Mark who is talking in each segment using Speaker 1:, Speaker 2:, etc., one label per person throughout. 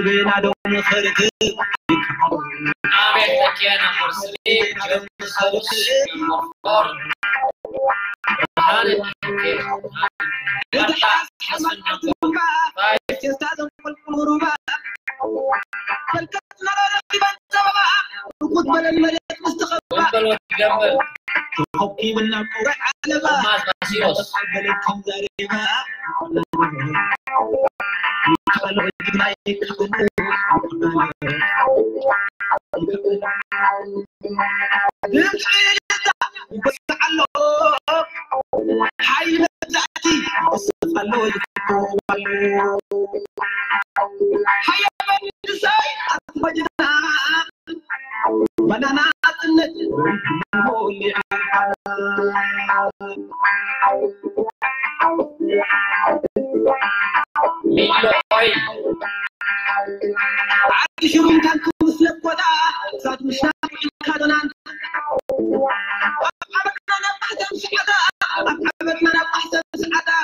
Speaker 1: بين عدو خلقك نعمتك يا مرسلين جل خلقك الغفار سبحانك انت حسن تستعظم القربى فالكتم لا رغب سببا وقطب الملك مستخبا تحكي
Speaker 2: والنعم على ما ما سيوس خلوا دمائك تحكم عقبالي بالحيل بس علوك حي بذاتي بس خلوا يحكم
Speaker 1: حي من نساي أتمجنا بدنا أتنت مولي أعلى من كان مسلك ودا صاد مش نافع كادنان أبعدنا نبحث سعادة أبعدنا نبحث سعادة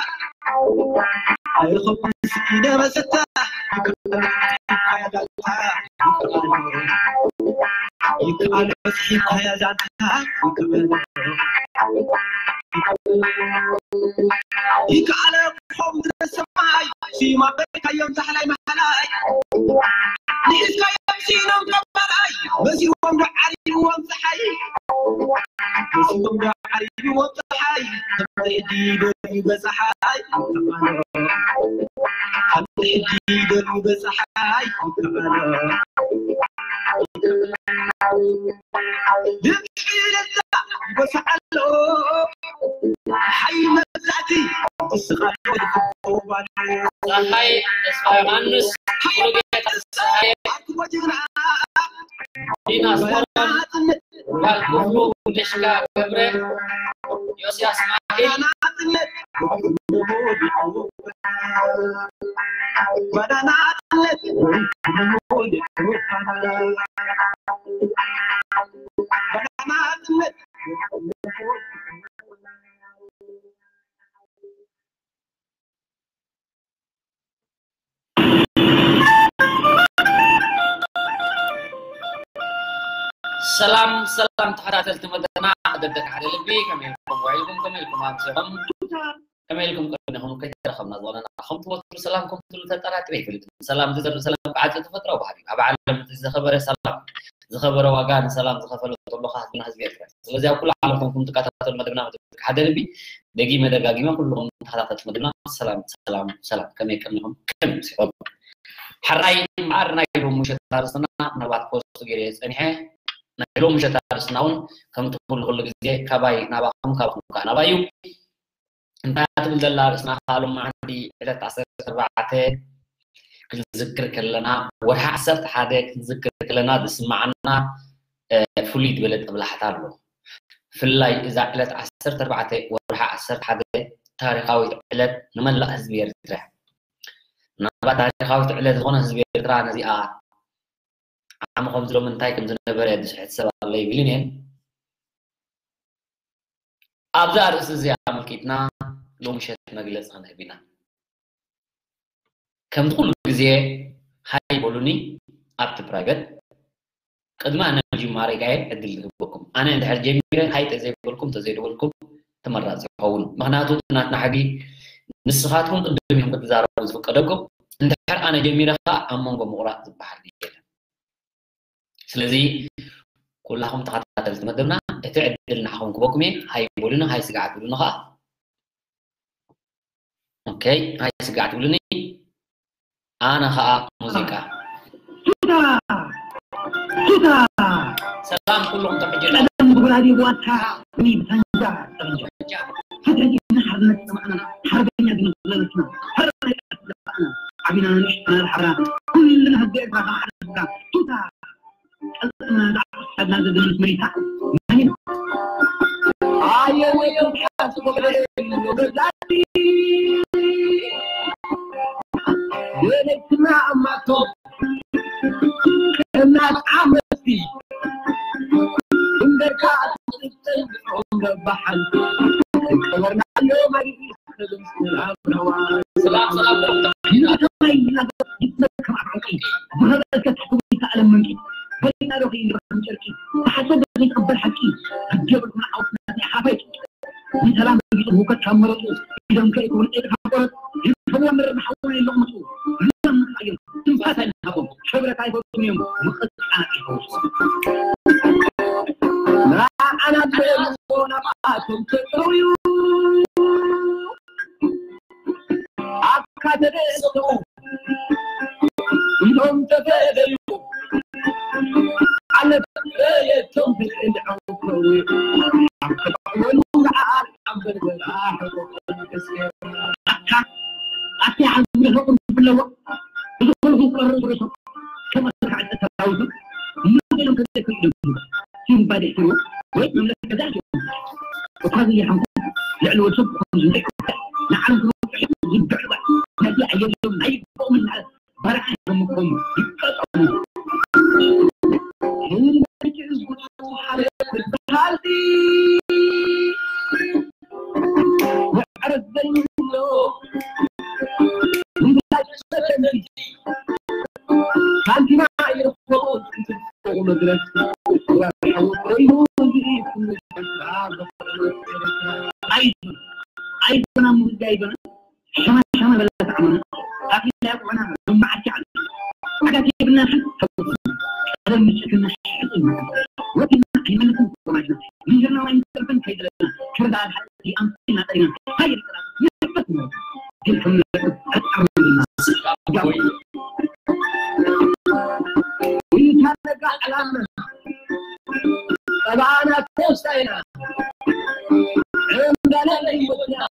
Speaker 1: أيخم سكينة مستا يقال مسيح يا زانتا يقال قوم السماي سيما بك يوم زحلاي محلاي لإسكا يمشينا مكبراي مسيهم دعاري وامسحي مسيهم دعاري وامسحي تبريدي دوري بسحاي تبريدي دوري بسحاي بالحيلة بسأله حي مزعتي الصغار والحبوبة
Speaker 2: صحي اسمعي مانوس بروجيت صحي دينا سوران والقلوب مشكا قبره يوسف اسماعيل بدنات سلام سلام. تحرات التمدنا دقدق على البيك كم يلكم وعيكم كم يلكم عبسهم ኢልኩም ቅድሚኹም ከይተረኸብና ዝኮነና ከም ትወትሩ ሰላም ከም ትብሉ ተጠራጥረ ይፈልጥ ሰላም ዝዘርኢ ሰላም ብዓፀ ተፈጥሮ ባህሪ ኣብ ዓለም እቲ ዝኸበረ ሰላም ዝኸበረ ዋጋ ንሰላም ዝኸፈለ ዘሎ ካህትና ህዝቢ ኤርትራ ስለዚ ኣብ ኩሉ ዓለም ከምኩም ትከታተሉ መደብና መደብ ሓደ ልቢ ደጊመ ደጋጊመ ኩልኩም ተኸታተልቲ መደብና ሰላም ሰላም ሰላም ከመይ ቅድሚኹም ከም ሲኹም ሓራይ መዓር ናይ ሎሚ ምሸት ኣርእስትና ምናልባት ፖስት ገይረ ፀኒሐ ናይ ሎሚ ምሸት ኣርስና እውን ከምቲ ኩሉ ኩሉ ግዜ ካባይ ናባኹም ካባኹም ከዓ ናባይ እዩ እንታይ ትብል ዘላ ርእስና ከዓ ሎማዓንቲ ዕለት ዓሰርተ ኣርባዕተ ክንዝክር ከለና ወርሒ ዓሰርተ ሓደ ክንዝክር ከለና ዝስማዓና ፍሉይ ዝበለ ጥብላሕታ ኣሎ ብፍላይ እዛ ዕለት ዓሰርተ ኣርባዕተ ወርሒ ዓሰርተ ሓደ ታሪካዊት ዕለት ንመላእ ህዝቢ ኤርትራ ናባ ታሪካዊት ዕለት ዝኾነ ህዝቢ ኤርትራ ነዚኣ ዓመ ከምዚ ሎ ምንታይ ከም ዝነበረ ዝስሕት ሰብ ኣሎ ይብልን እየን ኣብዛ ርእሲ እዚኣ ኣመልኪትና ሎሚ ሸት መግለፂ ክንህብ ኢና ከምቲ ኩሉ ግዜ ሃይ በሉኒ ኣብቲ ፕራይቬት ቅድሚ ኣነ ጅማሬ ጋየ ዕድል ዝህበኩም ኣነ እንድሕር ጀሚረ ሃይ ተዘይበልኩም ተዘይደበልኩም ተመራፂ ይኸውን ምክንያቱ ናትና ሓጊ ንስኻትኩም ቅድም እዮም ክትዛረቡ ዝፍቀደኩም እንድሕር ኣነ ጀሚረ ከዓ ኣብ መንጎ ምቁራፅ ዝበሃል የለን ስለዚ ኩላኹም ተኸታተልቲ መደብና እቲ ዕድል ንዓኹም ክበኩም እየ ሃይ በሉኒ ሃይ ስጋዕ ትብሉኒ ከዓ ኦኬይ ሃይ ስጋዕ ትብሉኒ ኣነ ከዓ ሙዚቃ ሰላም ኩልኩም ተሕጅሉ
Speaker 3: ولادي بواتها مي بتنجا تنجا فتحي نحر نسمعنا حربنا بنزلتنا حربنا أنا عبينا نشتنا الحرام كلنا هديك راح حربنا توتا أنا دعوة حدنا زاد المسمريتا
Speaker 2: ሰላም ሰላም
Speaker 3: روحي اللي بحكم شركي حسب اللي يقبل حكي هتجيب لكم في حبيت من سلام بيجي هو كتحمر إذا ممكن يكون إيه حبرت هو من محول اللي مطلوب لم نتعين تنفاسا نهبهم شبرك عايز يوم مخصص لا أنا بقول ما كنت تقوي أكادرسو يوم تفادلوا على تفايتهم في العقوي أكبروا على عبد الواحد أتي عن الحكم بالله يدخلوا قرروا كما سمعت التراوز ما لم تكن في بعد حلو ويتم لك ذلك وهذه يا حمد لأنه سب خمس نعلم يبدع نبي أيام أي قوم من بركة مكم يقطعوا هم يجلسوا حرب البهادي وعرض النور كان ما يرفضون مدرسة أيضا أيضا أنا مجايبا شما شما بلا تعمل أخي لا أنا ثم أتعلم أنا جبنا هذا المشكلة مشكلة وكنا حيمنا كنا من جرنا وين تلفن كيد لنا كرد على حد في أنفسنا تينا هاي الكلام يثبتنا جلهم لك أتعلم الناس ويكان لك علامة طبعا توسينا عندنا ليوتنا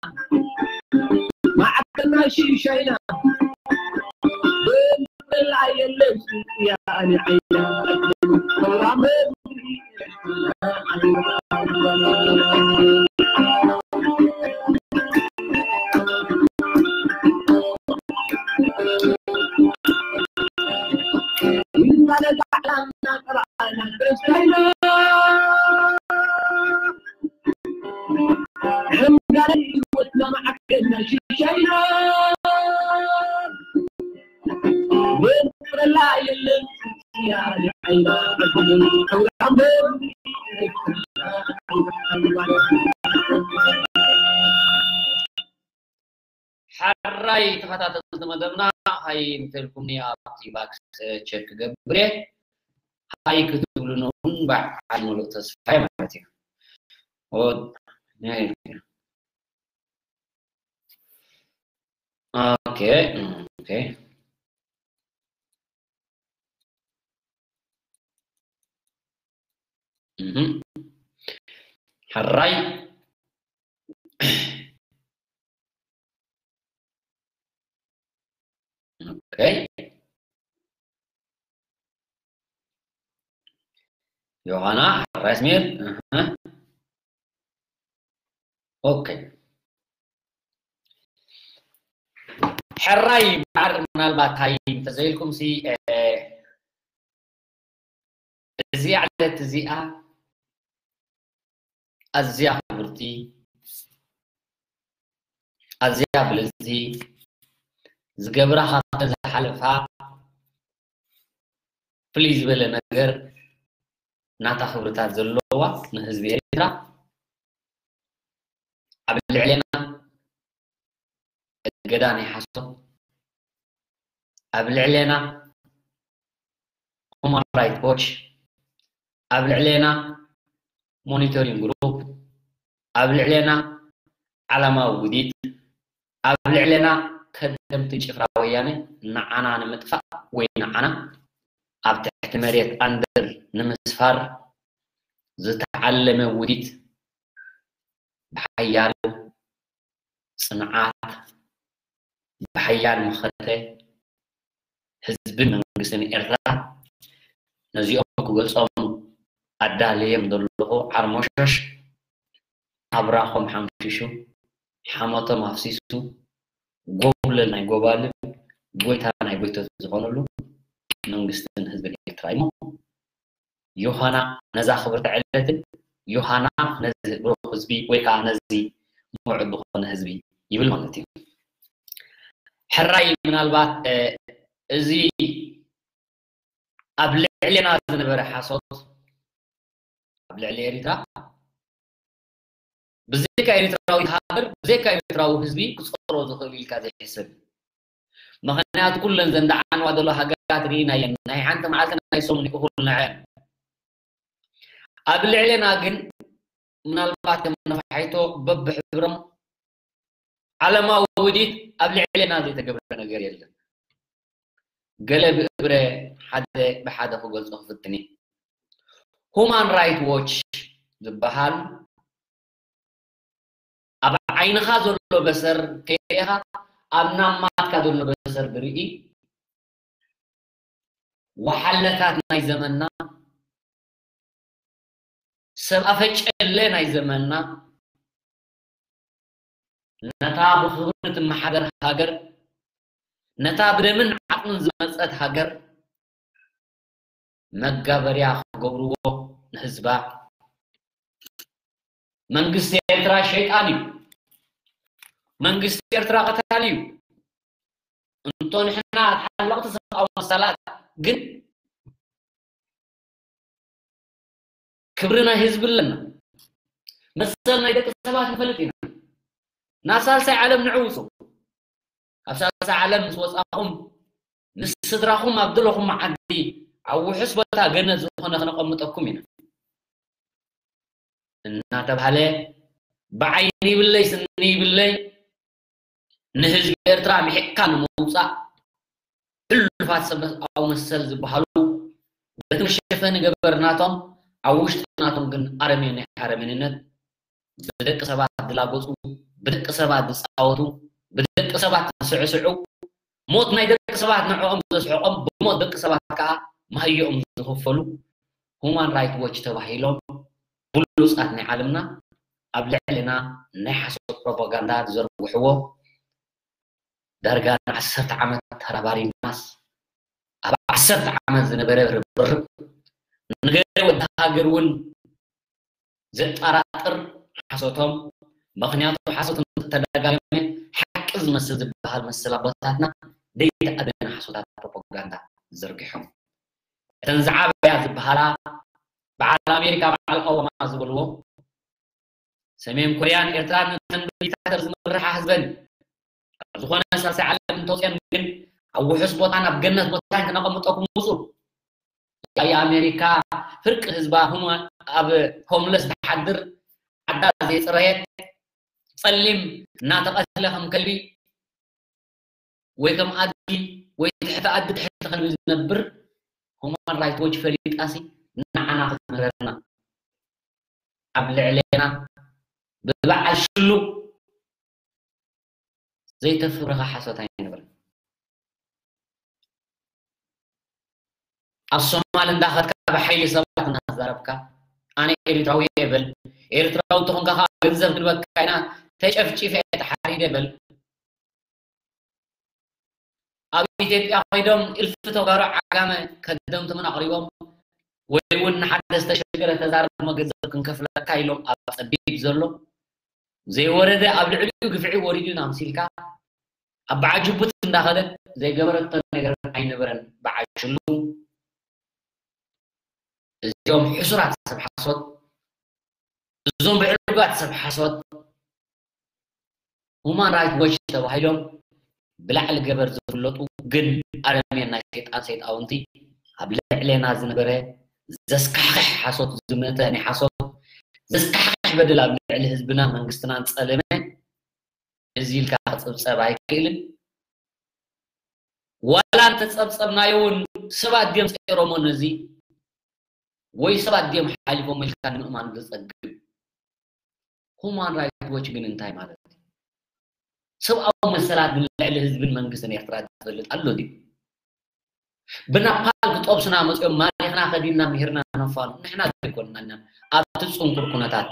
Speaker 3: ما عدنا شي شينا بالله يلف يعني عينا طبعا Amen.
Speaker 2: ሓራይ ተኸታተልቲ መደብና ሃይ እንተልኩምኒ ኣብቲ ባክስ ቸክ ገብረ ሃይ ክትብሉን እውን በዓል ሙሉእ ተስፋይ ማለት እዩ ኦኬ ኦኬ ሕራይ Okay. Johanna, reis mir. Aha. Uh-huh. Okay. حراي بعد من الباتاي انت لكم سي آه، زي على تزيئة أزياء حبرتي أزياء بلزي ዝገብራ ካብተ ዝሓለፋ ፍልይ ዝበለ ነገር ናታ ክብርታት ዘለዋ ንህዝቢ ኤርትራ ኣብ ልዕልና እገዳ ናይ ሓሶ ኣብ ልዕልና ሁማን ራይት ዎች ኣብ ልዕልና ሞኒተሪንግ ግሩፕ ኣብ ልዕልና ዓለማዊ ውዲት ኣብ ልዕልና ከደምቲ ጭፍራ ወያነ ንዓና ንምጥፋእ ወይ ንዓና ኣብ ትሕቲ መሬት ኣንደር ንምስፋር ዝተዓለመ ውዲት ብሓያል ፅንዓት ብሓያል መኸተ ህዝብን መንግስትን ኤርትራ ነዚኦም ክገልፆም ኣዳልዮም ዘለኹ ዓርሞሸሽ ኣብራኾም ሓምሽሹ ሓመቶም ኣፍሲሱ ጎብለል ናይ ጎባልን ጎይታ ናይ ጎይቶት ዝኾነሉ መንግስትን ህዝብን ኤርትራ እሞ ዮሃና ነዛ ክብርቲ ዕለትን ዮሃና ነዚ ህዝቢ ወይ ከዓ ነዚ ምዑድ ዝኾነ ህዝቢ ይብል ማለት እዩ። ሕራይ ምናልባት እዚ ኣብ ልዕልና ዝነበረ ሓሶት ኣብ ልዕሊ ኤርትራ ብዘይካ ኤርትራዊ ሃገር ብዘይካ ኤርትራዊ ህዝቢ ክፀሮ ዝኽእል ኢልካ ዘይሕስብ ምክንያቱ ኩለን ዘንዳዓንዋ ዘሎ ሃገራት ርኢና እየን ናይ ሓንቲ መዓልቲ ናይ ሰሙን እኩል ንዐን ኣብ ልዕልና ግን ምናልባት ከም ነፋሒቶ በብሕብሮም ዓለማዊ ውዲት ኣብ ልዕልና ዘይተገብረ ነገር የለን ገለ ብእብረ ሓደ ብሓደ ክገልፆ ክፍትኒ ሁማን ራይት ዎች ዝበሃል ኣብ ዓይንኻ ዘሎ በሰር ከይሪኢኻ ኣብ ናማትካ ዘሎ በሰር ብርኢ ወሓለታት ናይ ዘመንና ሰብ ኣፈጨለ ናይ ዘመንና ነታ ብክብሪ ትመሓደር ሃገር ነታ ብደምን ዓቕምን ዝመፀት ሃገር መጋበርያ ክገብርዎ ንህዝባ መንግስቲ ኤርትራ ሸይጣን እዩ መንግስቲ ኤርትራ ቀታሊ እዩ እንቶ ንሕና ሓለቕቲ ሰብኣዊ መሰላት ግን ክብሪ ናይ ህዝቢ ኣለና መሰል ናይ ደቂ ሰባት ንፈልጥ ኢና ናብ ሳልሳይ ዓለም ንዕውፁ ኣብ ሳልሳይ ዓለም ምስ ወፃኹም ምስ ስድራኹም ኣብ ድለኹም መዓዲ ኣብ ውሑስ ቦታ ገነት ዝኾነ ክነቐምጠኩም ኢና እናተባሃለ ብዓይኒ ይብለይ ስኒ ይብለይ ንህዝቢ ኤርትራ ምሒቅካ ንምውፃእ ሕሉፋት ሰብኣዊ መሰል ዝበሃሉ በቲ መሸፈኒ ገበርናቶም ኣብ ውሽጢ ናቶም ግን ኣረሜን ናይ ኣረሜንነት ብደቂ ሰባት ዝላገፁ ብደቂ ሰባት ዝፃወቱ ብደቂ ሰባት ዝስዕስዑ ሞት ናይ ደቂ ሰባት ንዕኦም ዘስሕቆም ብሞት ደቂ ሰባት ከዓ ማህዮኦም ዝኽፈሉ ሁማን ራይት ዎች ተባሂሎም ብሉፃት ናይ ዓለምና ኣብ ልዕልና ናይ ሓሶት ፕሮፓጋንዳ ዝዘርግሕዎ ዳርጋ ንዓሰርተ ዓመት ተረባሪናስ ኣብ ዓሰርተ ዓመት ዝነበረ ርብርብ ንገለ ወዲ ሃገር እውን ዘጠራጥር ሓሶቶም ምክንያቱ ሓሶት ተደጋገመ ሓቂ ዝመስል ዝበሃል መሰል ኣቦታትና ደይተኣበነ ሓሶታት ፕሮፓጋንዳ ዘርጊሖም እተን ዝዓበያ ዝበሃላ በዓል ኣሜሪካ በዓል ኦባማ ዝበልዎ ሰሜን ኮርያን ኤርትራን ነተን ብዲክታተር ዝምርሓ ህዝበን ኣብ ዝኾነ ሳልሳይ ዓለም እንተውፅአን ግን ኣብ ውሑስ ቦታ ናብ ገነት ቦታ ክነቐምጠኩም ውፁ ናይ ኣሜሪካ ፍርቂ ህዝባ ኣብ ሆምለስ ተሓድር ዓዳ ዘይፅረየት ፀሊም እናተቐትለ ከም ከልቢ ወይ ከም ኣድጊ ወይ ትሕቲ ኣዲ ትሕቲ ከልቢ ዝነብር ሁማን ራይት ዎች ፈሊጣሲ ንዓና ክትምህረና ኣብ ልዕለና ብበዓል ሽሉ ዘይተፍርኻ ሓሶት ኣይንብርን ኣብ ሶማል እንዳኸድካ ብሓይሊ ሰባት እናዛረብካ ኣነ ኤርትራዊ የብል ኤርትራዊ እንትኾንካ ከዓ ገንዘብ ክንበካ ኢና ተጨፍጪፈ ተሓሪደ የብል ኣብ ኢትዮጵያ ኮይዶም እልፊ ተጋሩ ዓጋመ ከደምቶምን ኣቕሪቦም ወይ እውን ንሓደ ዝተሸገረ ተዛረበ ገንዘብ ክንከፍለካ ኢሎም ኣብ ፀቢብ ዘሎ ዘይወረደ ኣብ ልዕሊኡ ግፍዒ ወሪዱ ናምሲልካ ኣብ በዓል ጅቡት እንዳኸደት ዘይገበረቶ ነገር ኣይነበረን በዓል ሽሉ እዚኦም ሕሱራት ሰብ ሓሶት እዞም ብዕልጓት ሰብ ሓሶት ሁማን ራይት ዎች ተባሂሎም ብላዕሊ ገበር ዝፍለጡ ግን ኣረሜን ናይ ሰይጣን ሰይጣውንቲ ኣብ ልዕለና ዝነበረ ዘስካሕክሕ ሓሶት ዝመተ ናይ ሓሶት ዘስካሕክሕ በደል ኣብ ልዕሊ ህዝብና መንግስትና ፀለመ እዚ ኢልካ ክፅብፀብ ኣይክእልን ዋላ እንተፀብፀብናዮ እውን ሰባት ድዮም ፀይሮሞ ነዚ ወይ ሰባት ድዮም ሓሊፎም ኢልካ ንምእማን ዝፀግብ ሁማን ራይት ዎች ግን እንታይ ማለት እዩ ሰብኣዊ መሰላት ንልዕሊ ህዝብን መንግስትን ኤርትራ ዝፈልጥ ኣሎ ድዩ ብናፓል ክጠብስና መፅኦም ማሪኽና ከዲና ምሂርና ነፋሉ ንሕና ዘይኮንና ኢና ኣብቲ ፅንኩር ኩነታት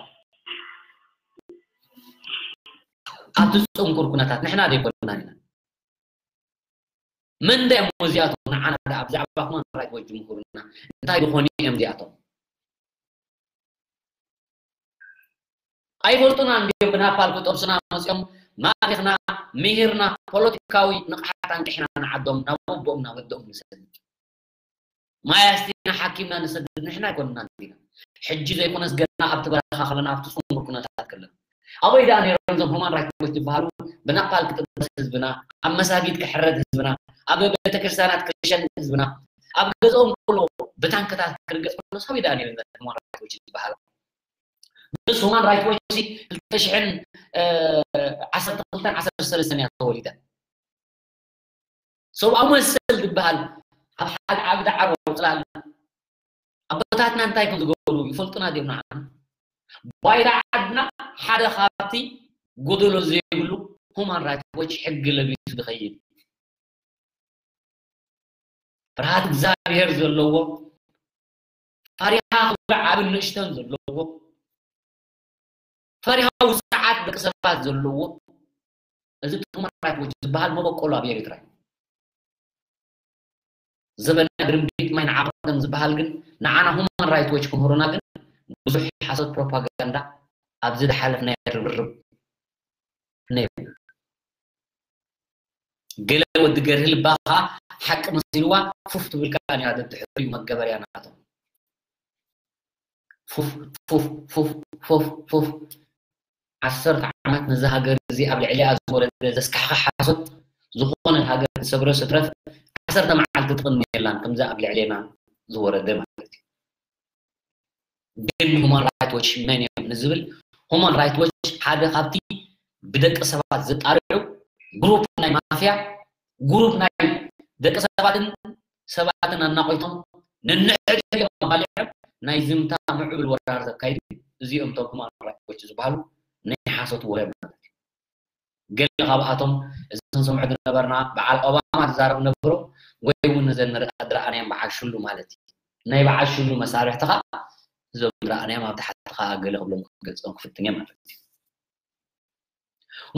Speaker 2: ኣብቲ ፅንኩር ኩነታት ንሕና ዘይኮንና ኢና መንዳ እዮም እዚኣቶም ንዓና ብዛዕባ ሁማን ራይት ዎች ዝምክሩና እንታይ ዝኾኑ እዮም እዚኣቶም? ኣይፈልጡና እንዲኦም ብናፓል ክጠብስና መፅኦም ማሪኽና ምሂርና ፖለቲካዊ ንቕሓት አንቂሕና ንዓዶም ናብ ወቦኦም ናብ ما يستينا حكيمنا نسدد نحنا كنا عندنا حجي زي كنا سجنا أبت برا خلنا أبت صوم كنا تأكلنا. أبوي إذا أنا رمز همان رايت مشت بحالو بنقال كتبس حزبنا. أم مساجد كحرد حزبنا. أب بتكرسانات كشن حزبنا. أب جزءهم كله بتان كتات كرجس كله سبي ده أنا رمز همان رايت مشت بحالو بس همان رايت عصر تشحن آه، عصر تقلتن عسر طولي ده سو أم السلد بحال ኣብ ሓደ ዓብ ዳዕሮ ፅላል ኣቦታትና እንታይ ከም ዝገብሩ ይፈልጡና ድዮም ንዓና ባይዳ ዓድና ሓደ ካብቲ ጎደሎ ዘይብሉ ሁማን ራይት ዎች ሕጊ ለቢሱ ዝኸይድ ፍርሃት እግዚኣብሔር ዘለዎ ፈሪሃ ክብሪ ዓብን ንእሽተን ዘለዎ ፈሪሃዊ ሰዓት ደቂ ሰባት ዘለዎ እዚ ሁማን ራይት ዎች ዝበሃል መበቆሎ ኣብ ኤርትራ እዩ ዘበና ድርምቢት ማይ ንዓቐደም ዝበሃል ግን ንዓና ሁማን ራይት ዎች ክምህሩና ግን ብዙሕ ሓሶት ፕሮፓጋንዳ ኣብዚ ዝሓለፍናዮ ርብርብ ነይሩ ገለ ወዲ ገርሂ ልባኻ ሓቂ መሲልዋ ፉፍ ትብልካ ኒራ ደድሕሪኡ መገበርያ ናቶም ፉፍ ፉፍ ፉፍ ፉፍ ፉፍ ዓሰርተ ዓመት ነዚ ሃገር እዚ ኣብ ልዕሊኣ ዝወረደ ዘስካሕካ ሓሶት ዝኾነ ሃገር ተሰብረ ስትረፍ ዓሰርተ መዓልቲ ትቕኒ የላን ከምዚ ኣብ ልዕልና ዝወረደ ማለት እዩ ግን ሁማን ራይት ዎች መን እዮም ንዝብል ሁማን ራይት ዎች ሓደ ካብቲ ብደቂ ሰባት ዝጣርዑ ግሩፕ ናይ ማፍያ ግሩፕ ናይ ደቂ ሰባትን ሰባትን ኣናቆይቶም ንንሕድሕዶም ኣባሊዖም ናይ ዝምታ ምዕብል ወራር ዘካይዱ እዚኦም ቶም ሁማን ራይት ዎች ዝበሃሉ ናይ ሓሶት ወረ ማለት እዩ ገለ ካብኣቶም እዚ ክንሰምዖ ዝነበርና በዓል ኦባማ ትዛረብ ነብሮ ወይ እውን እዘን ዝረኣናዮም በዓል ሽሉ ማለት እዩ ናይ በዓል ሽሉ መሳርሕትኻ እዞም ዝረኣናዮም ኣብ ታሕትኻ ገለ ክብሎም ክገልፆም ክፍትን እየ ማለት እዩ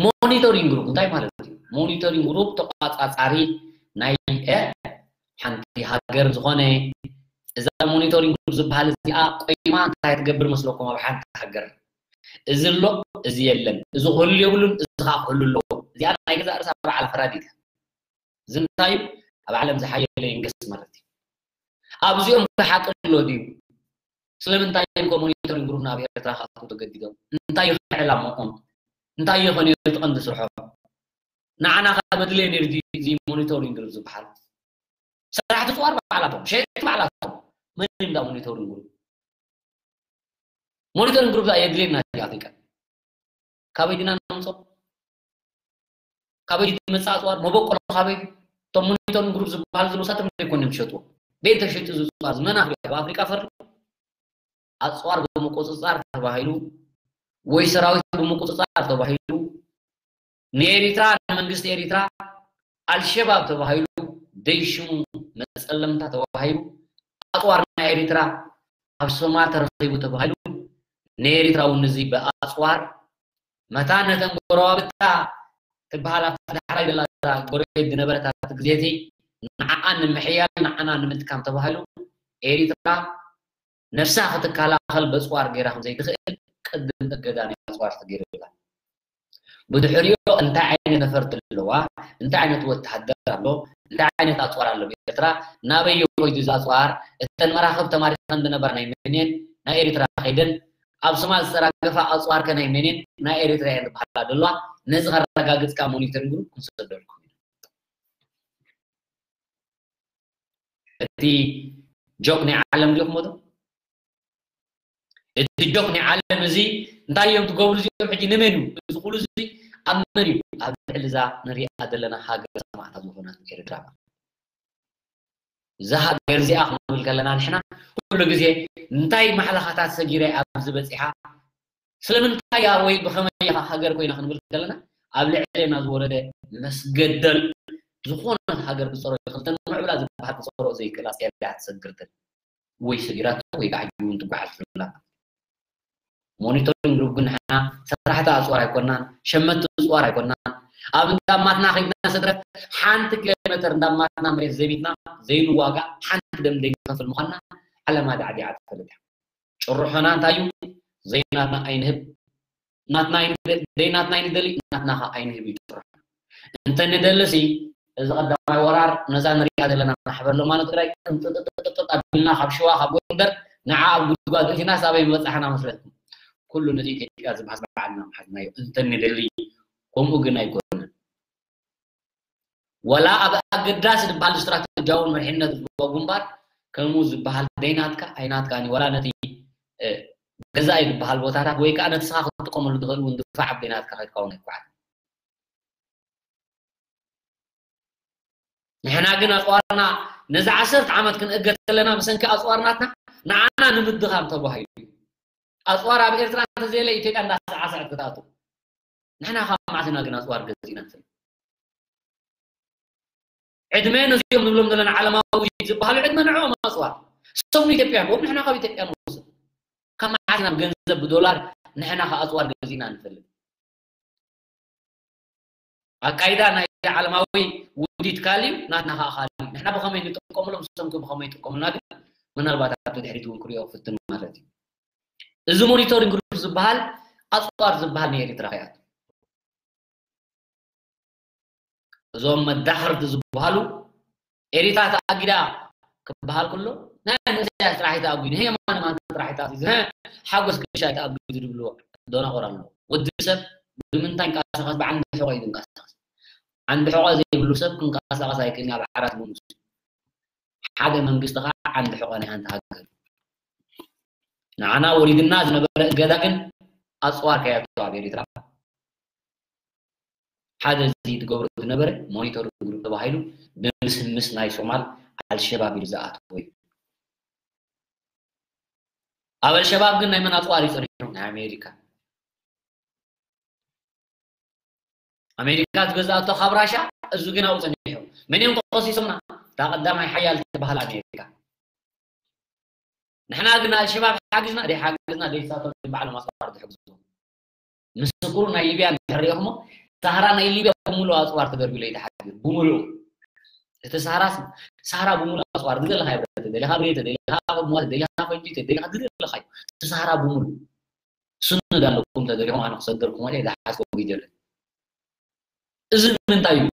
Speaker 2: ሞኒተሪንግ ግሩፕ እንታይ ማለት እዩ ሞኒተሪንግ ግሩፕ ተቆፃፃሪ ናይ ሓንቲ ሃገር ዝኾነ እዛ ሞኒተሪንግ ግሩፕ ዝበሃል እዚኣ ቆይማ እንታይ ትገብር መስለኩም ኣብ ሓንቲ ሃገር እዚ ኣሎ እዚ የለን እዚ ክህሉ የብሉን እዚ ከዓ ክህሉ ኣለዎ እዚኣ ናይ ገዛ ርእሳ በዓል ፈራዲት እዚ እንታይ እዩ ኣብ ዓለም ዝሓየለ ይንገስ ማለት እዩ ኣብዚኦም ክሓቅሎ ድዩ ስለምንታይ እዮም ሞኒተሪንግ ግሩፕ ናብ ኤርትራ ክኣትዉ ተገዲዶም እንታይ ዕላምኦም እንታይ ይኾነ ትቐንዲ ስርሖም ንዓና ከዓ መድለየ ነይሩ እዚ ሞኒተሪንግ ግሩፕ ዝበሃል ስራሕቲ ፅዋር በዓላቶም ሸየጥቲ በዓላቶም መን እንዳ ሞኒተሪንግ ግሩፕ ሞኒተሪንግ ግሩፕ የድልየና ኣፍሪቃ ካበይ ዲና ነምፆ ካበይ መፃ ፅዋር መበቆሎ ካበይ ሞኒተሪንግ ግሩፕ ዝበሃል ዝሉ ሳቶም ዘይኮነ ይሸጥዎ ቤት ተሸጡ ዝፅዋር ዝመና ኣብ ኣፍሪቃ ፈሪ ኣፅዋር ብምቁፅፃር ተባሂሉ ወይ ሰራዊት ብምቁፅፃር ተባሂሉ ንኤሪትራ ንመንግስቲ ኤሪትራ አልሸባብ ተባሂሉ ደይሽሙ መፀለምታ ተባሂሉ ኣፅዋር ናይ ኤሪትራ ኣብ ሶማል ተረኺቡ ተባሂሉ ንኤሪትራ እውን እዚ ብኣፅዋር መታ ነተን ጎረባብታ تبهالات حراي دلا قريب نبرة تجزيتي نعان محيال نعنا نمتكام تبهالو إيريترا نفسها تكالا هل بسوار غيرهم زي دخل. قدم تقداني بسوار تغير بلا بدحريو انت عين نفرت اللواء انت عين توتحدر له انت عين تطوار له بيترا نابي يوجد زاتوار التنمرا خب تمارسان دنبرنا منين. نا إيريترا خيدن. ኣብ ሶማል ዝተራገፋ ኣፅዋር ከ ናይ መንየን ናይ ኤርትራ እየን ዝበሃላ ዘለዋ ነዚ ከረጋግፅካ ሞኒተሪንግ ክንሰደልኩም እቲ ጆክ ናይ ዓለም ሪኦክሞ ዶ እቲ ጆክ ናይ ዓለም እዚ እንታይ እዮም ትገብሩ እዚኦም ሕጂ ንመን እዩ እዚ ኩሉ እዚ ኣብ መን እዩ ኣብ ልዕሊ እዛ ንሪኣ ዘለና ሃገር ሰማዕታ ዝኾነት ኤርትራ እዛ ሃገር እዚኣ ክንብል ከለና ንሕና ኩሉ ግዜ እንታይ ማሕለኻታት ሰጊረ ኣብዚ በፂሓ ስለምንታይ እያ ወይ ብኸመይ ሃገር ኮይና ክንብል ከለና ኣብ ልዕልና ዝወረደ መስገደል ዝኾነት ሃገር ክፀሮ ክልተ ምዕብላ ዝበሃል ክፀሮ ዘይክእላ ፀርያ ትሰግርትን ወይ ሰጊራት ወይ ከዓ እውን ትጓዓዝ ትብላ ሞኒተሪንግ ግሩፕ ግን ንሕና ስራሕቲ ኣፅዋር ኣይኮናን ሸመቲ ኣፅዋር ኣይኮናን ኣብ እንዳማትና ከይድና ስድረት ሓንቲ ኪሎ ሜትር እንዳማትና መሬት ዘቢትና ዘይንዋጋእ ሓንቲ ደም ዘይንከፍል ምዃንና ዓለማ ዳዕዲዓ ትፈልጥ እያ ጭርሖና እንታይ እዩ ዘይናትና ኣይንህብ ናትና ዘይናትና ኣይንደሊ ናትና ኸ ኣይንህብ እዩ ጭርሖ እንተ ንደልሲ እዚ ቀዳማይ ወራር ነዛ ንሪኣ ዘለና ማሕበር ሎማኖ ትግራይ ጥጥጥጥጥ ኣቢልና ካብ ሸዋ ካብ ጎንደር ንዓ ኣብ ጉድጓድ እቲና ሳበይ መበፃሕና መስለትኩም ኩሉ ነዚ ኢትዮጵያ ዝበሃል በዓልና ምሓዝናዮ እንተ ንደሊ ከምኡ ግን ኣይኮነን ولا أب أقداس نبال استرات جاون من حنا وجنبار كموز بحال دينات كا عينات كاني يعني ولا نتي آه، جزائر بحال بوتارات ويك أنا تساخد تقوم الدخل وندفع بينات كا كون كواحد نحنا قلنا أطوارنا نزع عشرة عامات كن أجت لنا بسنك أطوارنا نعنا نمدخام تبهي أطوار أبيرتنا تزيل إيتك الناس عشرة كتاتو. نحنا خامعتنا قلنا أطوار جزينا تزيل ንስል ዕድመ ነዚኦም ንብሎም ዘለና ዓለማዊ ዝበሃሉ ዕድመ ንዕኦም ኣፅዋር ሰሙ ኢትዮጵያ ንዎም ንሕና ካብ ኢትዮጵያ ንወስድ ካብ መዓትና ብገንዘብ ብዶላር ንሕና ካብ ኣፅዋር ገዚእና ንፈልጥ ኣካይዳ ናይ ዓለማዊ ውዲት ካሊእ ናትና ከዓ ካሊእ ንሕና ብኸመይ ንጥቀመሎም ሰምኪ ብኸመይ ይጥቀሙልና ግን ምናልባት ኣብቲ ድሕሪት እውን ክሪኦ ፍትን ማለት እዩ እዚ ሞኒተሪንግ ግሩፕ ዝበሃል ኣፅዋር ዝበሃል ናይ ኤርትራ ከያት እዞም መዳሕርቲ ዝበሃሉ ኤሪትራ ተኣጊዳ ክበሃል ከሎ ናይ ንእስያ ጥራሕቲ ተኣጊዱ ሄ ማን ማን ጥራሕቲ ተኣጊዱ ሓጎስ ክሻ ተኣጊዱ ዝብልዎ ደናቆር ኣሎ ወዲ ሰብ ብምንታይ ንቃሳቀስ ብዓንዲ ሕቆ እዩ ዝንቃሳቀስ ዓንዲ ሕቆ ዘይብሉ ሰብ ክንቀሳቀስ ኣይክእልን ኣብ ዓራት መንግስቲ ሓደ መንግስቲ ከዓ ዓንዲ ሕቆ ናይ ሓንቲ ሃገር ንዓና ወሪድና ዝነበረ እገዳ ግን ኣፅዋር ከያቱ ኣብ ኤሪትራ ሓደ እዚ ትገብሮ ዝነበረ ሞኒተር ግሩፕ ተባሂሉ ብምስምስ ናይ ሶማል ኣልሸባብ ኢሉ ዝኣተወ እዩ ኣብ ኣልሸባብ ግን ናይ መን ኣፅዋር እዩ ፀኒሑ ናይ ኣሜሪካ ኣሜሪካ ዝገዛእቶ ካብ ራሻ እዚ ግን ኣብኡ ፀኒሑ መን እዮም ተኸሲሶምና እታ ቀዳማይ ሓያል ትበሃል ኣሜሪካ ንሕና ግን ኣልሸባብ ሓጊዝና ደይ ሓጊዝና ደይሳቶም በዓሎም ኣፅዋር ዝሕግዙ ምስክሩ ናይ ሊብያ ንሕሪኦሞ ሳህራ ናይ ሊብያ ብሙሉእ ኣፅዋር ተገርቢሉ እዩ ተሓጊር ብሙሉእ እቲ ሳህራስ ሳህራ ብሙሉእ ኣፅዋር ግዘለካ ይብረት ደሊካ ብሬተ ደሊካ ሞት ደሊካ ፈንጂተ ደሊካ ግዘለካ እዩ እቲ ሳህራ ብሙሉእ ስኑድ ኣለኩም ተደሪኹም ኣነ ክሰገርኩም ወለ ዝሓስቦ ግጀለ እዚ ምንታይ እዩ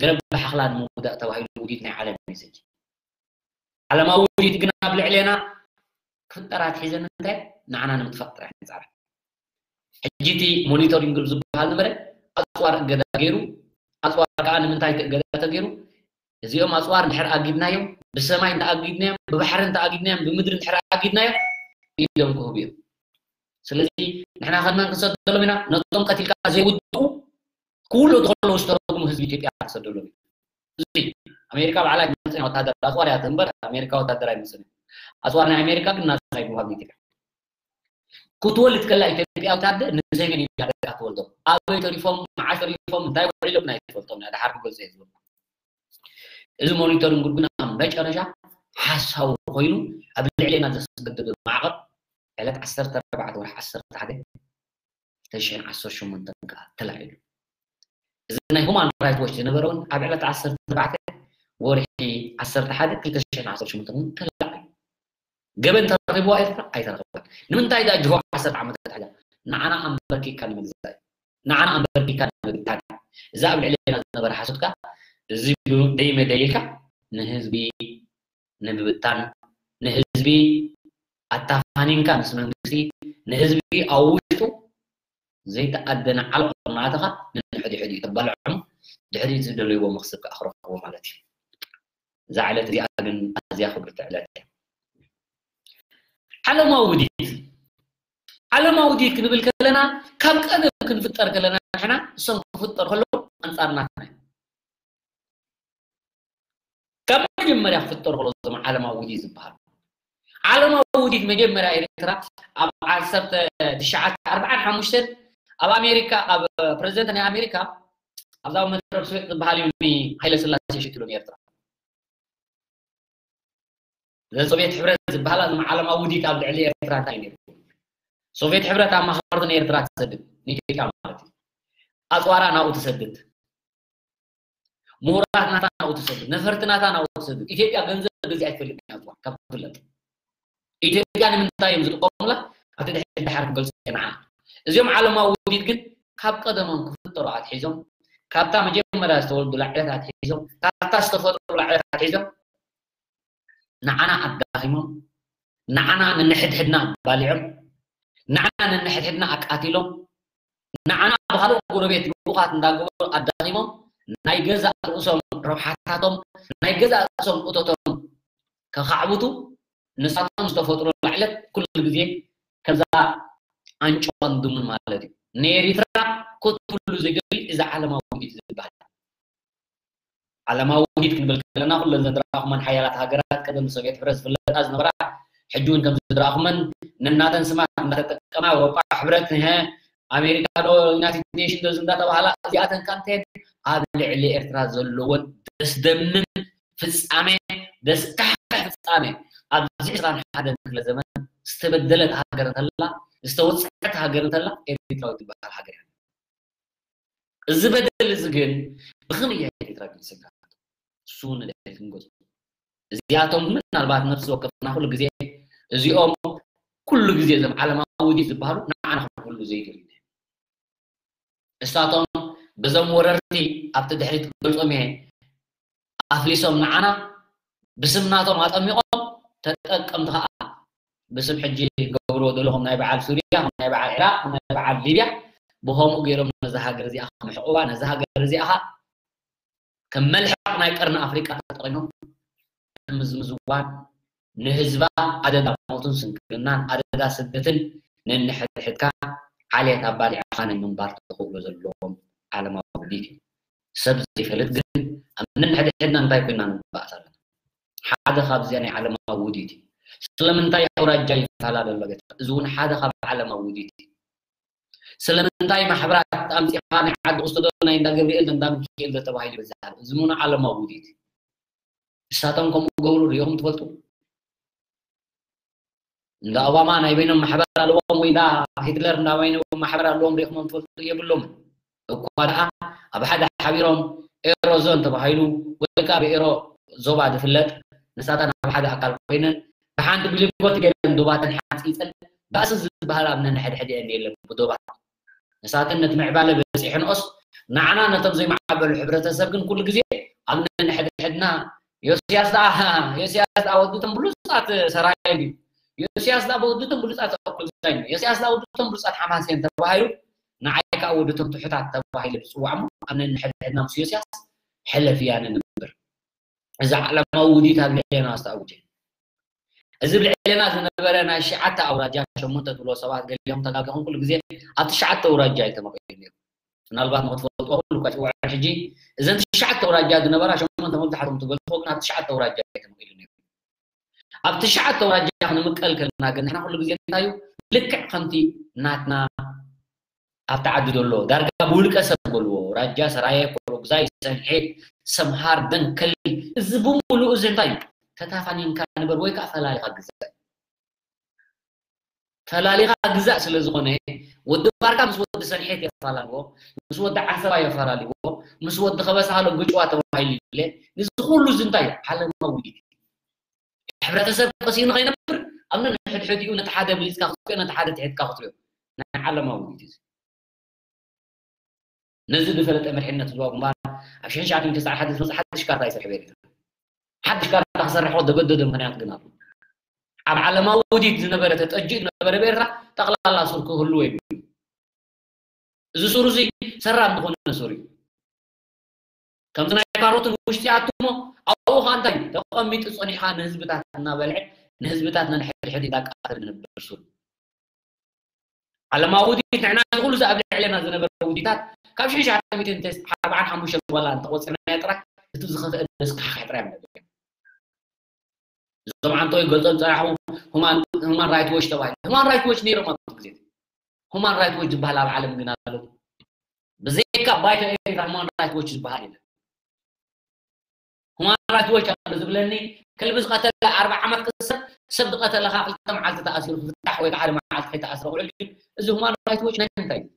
Speaker 2: ገረብ ባሕክላ ንምውዳእ ተባሂሉ ውዲት ናይ ዓለም ሜሴጅ ዓለማዊ ውዲት ግን ኣብ ልዕልና ክፍጠራት ሒዘን እንታይ ንዓና ንምጥፋእ ጥራሕ ንፃዕራ ሕጂ እቲ ሞኒተሪንግ ግሩፕ ዝበሃል ነበረ ኣፅዋር እገዳ ገይሩ ኣፅዋር ከዓ ንምንታይ እገዳ ተገይሩ እዚኦም ኣፅዋር እንድሕር ኣጊድናዮም ብሰማይ እንተኣጊድናዮም ብባሕሪ እንተኣጊድናዮም ብምድሪ እንድሕር ኣጊድናዮም ኢሎም ክህቡ እዮም። ስለዚ ንሕና ከድና ክንሰደሎም ኢና ነቶም ቀቲልካ ዘይውድኡ ኩሉ ተከለዉ ዝተረጉሙ ህዝቢ ኢትዮጵያ ክሰደሎም እዩ እዚ ኣሜሪካ ይመፅና ወታደር ኣፅዋር እያ እምበር ኣሜሪካ ወታደር ኣይመፅን ኣፅዋር ናይ ኣሜሪካ ግን ናፅራይ ምሃብ ኢትዮጵያ كتولد كلا إثيوبيا أو تاد نزيجن يدا كتولدو أو يتريفوم عشر يتريفوم داي بريلو بنا يتولدو نادا حرب جزء زول. إذا قربنا قلنا مبتش أرجع حسوا خوينو قبل علينا بدو المعقد علت عسرت أربعة ورح عسرت حدا تشين عسر شو من تنقى تلعب. إذا هم عن رايت وش نبرون قبل علت عسرت أربعة ورحي عسرت حدا كل تشين عسر شو من تنقى ገበን ተረኺብዋ ኤርትራ ኣይተረኽባን ንምንታይ ዳ ጅሆ 10 ዓመታት ሓላ ንዓና ኣንበርኪካ ንምግዛእ ንዓና ኣንበርኪካ ንምግታን እዛ ኣብ ልዕልና ዝነበረ ሓሶትካ እዚ ደይመ ደይልካ ንህዝቢ ንምብታን ንህዝቢ ኣታፋኒንካ ምስ መንግስቲ ንህዝቢ ኣብ ውሽጡ ዘይተኣደነ ዓልቆ እናተኻ ንሕድሕድ እዩ ተባልዖም ድሕሪ ዝደለይዎ መክስብ ከዓ ክረኽቦ ማለት እዩ እዛ ዕለት እዚኣ ግን ኣዝያ ክብርቲ ዕለት እያ حلم أوديك حلم أوديك نبل كلنا كم كان كنا كنفطر كلنا إحنا سون كنفطر خلو أنصارنا كم مجمرة فطر خلو زمان حلم أوديك زبار حلم أوديك مجمرة إريترا أب عصرت تشعات أربعة حمشتر أب أمريكا أب بريزيدنت أمريكا أب ذا من رسول بحالي هايلا سلاسي شكلون إريترا ሽትሎም ኤርትራ ሶቪየት ሕብረት ዝበሃል ዓለማዊ ውዲት ኣብ ልዕሊ ኤርትራ እንታይ ነይሩ ሶቪየት ሕብረት ኣብ ማሕበረትን ኤርትራ ትሰድድ ንኢትዮጵያ ማለት እዩ ኣፅዋራ ናብኡ ትሰድድ ምሁራት ናታ ናብኡ ትሰድድ ነፈርቲ ናታ ናብኡ ትሰድድ ኢትዮጵያ ገንዘብ ገዚ ኣይትፈልጥ ኣፅዋር ካብ ትፍለጥ ኢትዮጵያ ንምንታይ እዮም ዝጥቀሙላ ኣብቲ ድሕሪ ድሓር ክገልፁ ንዓ እዚኦም ዓለማዊ ውዲት ግን ካብ ቀደሞም ክፍጠሩ ኣትሒዞም ካብታ መጀመርያ ዝተወልዱ ላዕለታት ሒዞም ካብታ ዝተፈጥሩ ላዕለታት ሒዞም نعنا أداهمهم نعنا ننحد حدنا بالعم نعنا ننحد حدنا أكاتيلو نعنا بهذا بيت لغات ندعو أداهمهم نايجزا رؤوسهم ربحاتهم نايجزا رؤوسهم أتوتهم كخعبتو نساتهم استفطروا لعلت كل جزء كذا أنشوان دمن مالتي نيريترا كتلو زجل إذا علم بيت زبال ዓለማዊ ውዲት ክንብል ከለና ኩለን ዘድረኻኹመን ሓያላት ሃገራት ቀደም ሶቪየት ሕብረት ዝፍለጣ ዝነበራ ሕጂ እውን ከም ዝድረኻኹመን ነናተን ስማት እንዳተጠቀማ ኣውሮፓ ሕብረት ኣሜሪካ ዶ ዩናይትድ ኔሽን ዶ እንዳተባሃላ እዚኣተን ካ እንታይ ኣብ ልዕሊ ኤርትራ ዘለዎን ደስ ደምም ፍፃሜ ደስ ካሕካሕ ፍፃሜ ኣብዚ 21 ክፍለ ዘመን ዝተበደለት ሃገር እንተላ ዝተወፅዐት ሃገር እንተላ ኤርትራዊ ትበሃል ሃገር እያ እዚ በደል እዚ ግን ብኸመይ እያ ኤርትራ ግን ስጋት እሱ ንድሕሪት ክንገፁ እዚኣቶም ምናልባት ነፍሲ ወከፍና ኩሉ ግዜ እዚኦም ኩሉ ግዜ እዞም ዓለማዊ ውዲት ዝበሃሉ ንዓና ክንሕሉ ዘይድል እሳቶም በዞም ወረርቲ ኣብቲ ድሕሪት ክገልፆም እየ ኣፍሊሶም ንዓና ብስምናቶም ኣጠሚቖም ተጠቀምቲ ከዓ ብስም ሕጂ ገብርዎ ዘለኹም ናይ በዓል ሱርያ ናይ በዓል ዕራቅ ናይ በዓል ሊብያ ብከምኡ ገይሮም ነዚ ሃገር እዚኣ ከምሕቁባ ነዚ ሃገር እዚኣ ከም መልሕቅ ናይ ቀርኒ ኣፍሪቃ ተጠቂሞም ንምዝምዝዋን ንህዝባ ኣደጋ ሞትን ስንክልናን ኣደጋ ስደትን ነንሕድሕድካ ዓልየት ኣባሊዕካ ናይ ምንባር ተኽእሎ ዘለዎም ዓለማዊ ውዲት እዩ ሰብ ዘይፈልጥ ግን ኣብ ነንሕድሕድና እንታይ ኮይና ንባእስ ኣለና ሓደ ካብዚኣ ናይ ዓለማዊ ውዲት እዩ ስለምንታይ ኣውራጃ ይፈላለ ኣሎ እዚ እውን ሓደ ካብ ዓለማዊ ውዲት እዩ ስለምንታይ ማሕበራት ኣምፂኻ ናይ ዓዲ ቁስቶ ናይ እንዳ ገብርኤል እንዳ ሚካኤል ተባሂሉ ይበዝሓል እዚ እውን ዓለማዊ ውዲት እዩ ንሳቶም ከምኡ ገብሩ ሪኦም ትፈልጡ እንዳ ኦባማ ናይ በይኖም ማሕበር ኣለዎም ወይ ዳ ሂትለር እንዳ በይኖም ማሕበር ኣለዎም ሪኢኹሞም ትፈልጡ የብሎምን እኳ ደኣ ኣብ ሓደ ሓቢሮም ኤሮዞን ተባሂሉ ወይ ከዓ ብኤሮ ዞባ ዝፍለጥ ንሳተን ኣብ ሓደ ኣካል ኮይነን ብሓንቲ ብሊጎት ገይረን ዶባተን ሓፂፀን ባእሲ ዝበሃል ኣብ ነንሕድሕድ የን የለን ብዶባት ንሳተን ነቲ ምዕባለ በፂሕንኦስ ንዓና ነቶም ዘይማዕበሉ ሕብረተሰብ ግን ኩሉ ግዜ ኣብ ነንሕድሕድና ዮስያስ ደኣ ዮስያስ ደኣ ወድቶም ብሉፃት ሰራይ እዩ ዮስያስ ደኣ በወድቶም ብሉፃት ኦርኩልሳይ ዮስያስ ደኣ ወድቶም ብሉፃት ሓማስየን ተባሂሉ ንዓይ ከዓ ወድቶም ትሑታት ተባሂሉ ዝፅዋዕ ሞ ኣብ ነንሕድሕድና ምስ ዮስያስ ሕለፍ እያ ንንብር እዚ ዓለማዊ ውዲት ኣብ ልዕልና ዝተኣውጀ እዚ ብልዕልና ዝነበረ ናይ ሸዓተ ኣውራጃ ሸሞንተ ትብሎ ሰባት ገሊኦም ተጋጊሖም ኩሉ ግዜ ኣብቲ ሸዓተ ኣውራጃ እዩ ተመቂሉ ነይሩ ምናልባት ንክትፈልጦ ኩሉ ከጭውዕ ሕጂ እዘን ትሽዓተ ኣውራጃ ዝነበራ ሸሞንተ መብዛሕትኦም ትገልፆ ግን ኣብ ትሽዓተ ኣውራጃ እዩ ተመቂሉ ነይሩ ኣብ ትሽዓተ ኣውራጃ ክንምቀል ከለና ግን ንሕና ኩሉ ግዜ እንታይ እዩ ልክዕ ከምቲ ናትና ኣብቲ ዓዲ ዘሎ ዳርጋ ብውልቀ ሰብ በልዎ ራጃ ሰራየ ኮሎግዛይ ሰንሒት ሰምሃር ደንከል እዚ ብምሉእ እዚ እንታይ እዩ ተታፋኒንካ ንበር ወይ ከዓ ፈላሊካ ግዛእ ፈላሊካ ግዛእ ስለ ዝኾነ ወዲ ባርካ ምስ ወዲ ሰንሒት የፈላልዎ ምስ ወዲ ዓሰባ የፈላልዎ ምስ ወዲ ከበሳሃሎ ግጭዋ ተባሂሉ ይብለ እዚ ኩሉ እዚ እንታይ እዩ ዓለማዊ ውዲት ሕብረተሰብ ቀሲኑ ከይነብር ኣብ ነንሕድሕዲኡ ነቲ ሓደ ብሊፅካ ክትሪኦ ነቲ ሓደ ትሒትካ ክትሪኦ ናይ ዓለማዊ ውዲት እዚ ነዚ ብፈለጠ መድሕነት ዝዋ እምበር ኣብ ሽሕን ሸዓተ ትስዓ ሓደ ዝመፅእ ሓድሽ ካርታ ይሰርሕ ኤርትራ ሓድሽ ካርታ ክሰርሕዎ ደገደደ ምክንያት ግን ኣሎ ኣብ ዓለማዊ ውዲት ዝነበረ ተጠጅእ ዝነበረ ብኤርትራ ጠቕላላ ሱር ክህልዎ የብሉ እዚ ሱር እዚ ሰራ እንትኾነ ሱር እዩ ከምቲ ናይ ካሮትን ውሽጢ ኣትሞ ኣብኡ ከዓ እንታይ ተቐሚጡ ፀኒሕካ ንህዝብታት እናበልዐ ንህዝብታት ነንሕድሕድ እንዳቃተል ዝነብር ሱር ዓለማዊ ውዲት ንሕና ኩሉ እዚ ኣብ ልዕለና ዝነበረ ውዲታት ካብ ሽሕን ሸዓተ ሚእትን ኣርባዓን ሓሙሽተ ዋላ እንተቆፂርናዮ ጥራሕ እቲ ዝኽፍአ ደስካሓ ጥራሕ ነበር زمان توی گذشت داره هم همان همان رایت وش تواهی همان رایت وش نیرو مطلبی همان رایت وش جبهه لب عالم گناهلو بزیکا باید این همان رایت وش جبهه لب همان رایت وش؟ از بلندی کل بز قتل أربع عمد قصة صدق قتل خاطر تم عزت تأثیر فتح و عالم عزت خیت عصر و علیم از همان رایت وش؟ نمیتای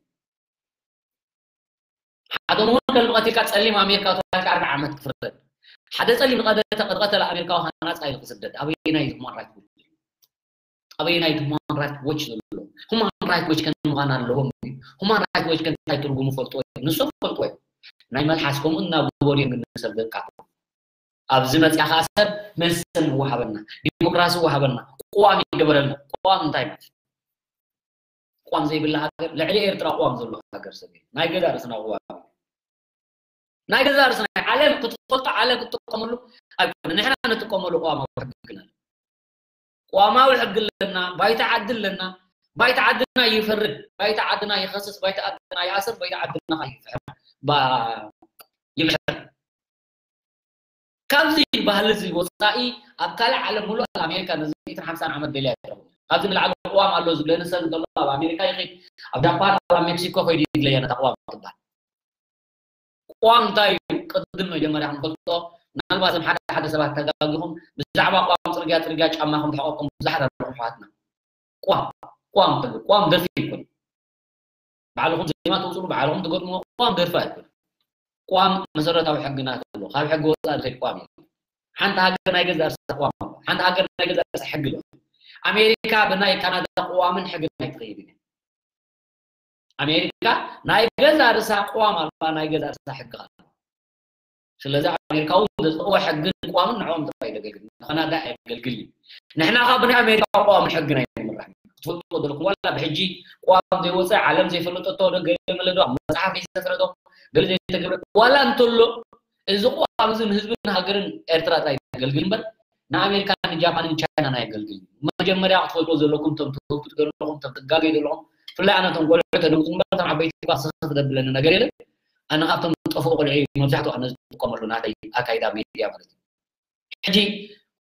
Speaker 2: حتی مون کل بقتی کات سلیم آمیکا تو أربع عمد فرد حدا صلي قد قد قتل أمريكا وهنا صاي سدد ابينا يد مرات ابينا يد مرات وجه له هما رايت وجه كان مغان له هما رايت وجه كان تايتل غمو فلطو نسو فلطو ناي ملحاسكم ان غبور يمن سبقا أبزي مزيا خاصر مسن وهبنا ديموكراسي وهبنا قوام يدبرنا قوام تايم قوام زي بالله هاجر لعلي إرترا قوام زلو هاجر سبي ناي كده رسنا قوام. ናይ ገዛ ርስና ዓለም ክትፈልጦ ዓለም ክትጥቀመሉ ኣይኮነ ንሕና ንጥቀመሉ ቋማዊ ሕጊ ግን ኣሎ ቋማዊ ሕጊ ኣለና ባይታ ዓዲ ኣለና ባይታ ዓድና ይፈርድ ባይታ ዓድና ይኸስስ ባይታ ዓድና ይኣስር ባይታ ዓድና ይምሕር ካብዚ ባህሊ እዚ ወፃኢ ኣብ ካልእ ዓለም ሙሉእ ኣብ ኣሜሪካ ነዚ 150 ዓመት ደልያ ይረቡ ኣብዚ ንላዕሊ ቅዋም ኣሎ ዝብለኒ ሰብ እንተሎ ኣብ ኣሜሪካ ይኸይድ ኣብ ጃፓን ኣብ ሜክሲኮ ከይዱ ይድለየ ነታ ቅዋም ትባል ቅዋም እንታይ እዩ ቅድም መጀመርያ ክንፈልጦ ምናልባትም ሓደ ሓደ ሰባት ተጋጊኹም ብዛዕባ ቋም ፅርግያ ፅርግያ ጫማኹም ተሐቆቁም ብዙሓት ኣለኹም ኣሕዋትና ቋም ቋም ትብል ቋም ደርፊ ይኮን ባዕልኹም ዜማ ተውፅሉ ባዕልኹም ትገጥምዎ ቋም ደርፊ ኣይኮን ቋም መሰረታዊ ሕግናት ኣሎ ካብ ሕጊ ወፃኢ ዝኸይድ ቋም እዩ ሓንቲ ሃገር ናይ ገዛ ርሳ ቋም ኣሎ ሓንቲ ሃገር ናይ ገዛ ርሳ ሕጊ ኣሎ ኣሜሪካ ብናይ ካናዳ ቋምን ሕግን ናይ ትኸይድ እያ ኣሜሪካ ናይ ገዛ ርሳ ቋም ኣልባ ናይ ገዛ ርሳ ሕጊ ኣሎ ስለዚ ኣሜሪካዊ ዘፅብቆ ሕግን ቋምን ንዕኦም ጥራይ ዘገልግል ካናዳ ኣየገልግል እዩ ንሕና ካ ብናይ ኣሜሪካ ቋምን ሕጊ ናይ ንምራሕ ትፈልጥዎ ዘለኩም ዋላ ብሕጂ ቋም ዘይወፅእ ዓለም ዘይፈለጠቶ ገለ መለዶ መፅሓፍ ዘይተፈለጦ ገለ ዘይተገብረ ዋላ እንተሎ እዚ ቋም እዚ ንህዝብን ሃገርን ኤርትራ ጥራይ ዘገልግል እምበር ንኣሜሪካን ንጃፓንን ቻይናን ኣየገልግል መጀመርያ ክትፈልጥዎ ዘለኩም ቶም ትህብቱ ዘለኹም ቶም ትጋገይ ዘለኹም ብፍላይ ኣነ ቶም ቆልዑ ተደምፁ እምበር ቶም ዓበይቲ ኳ ስኽፍ ዘብለኒ ነገር የለን ኣነ ካብቶም ዝጠፍኡ ቆልዑ መብዛሕትኡ ኣነ ዝጥቀመሉ ናተይ ኣካይዳ ሚድያ ማለት እዩ ሕጂ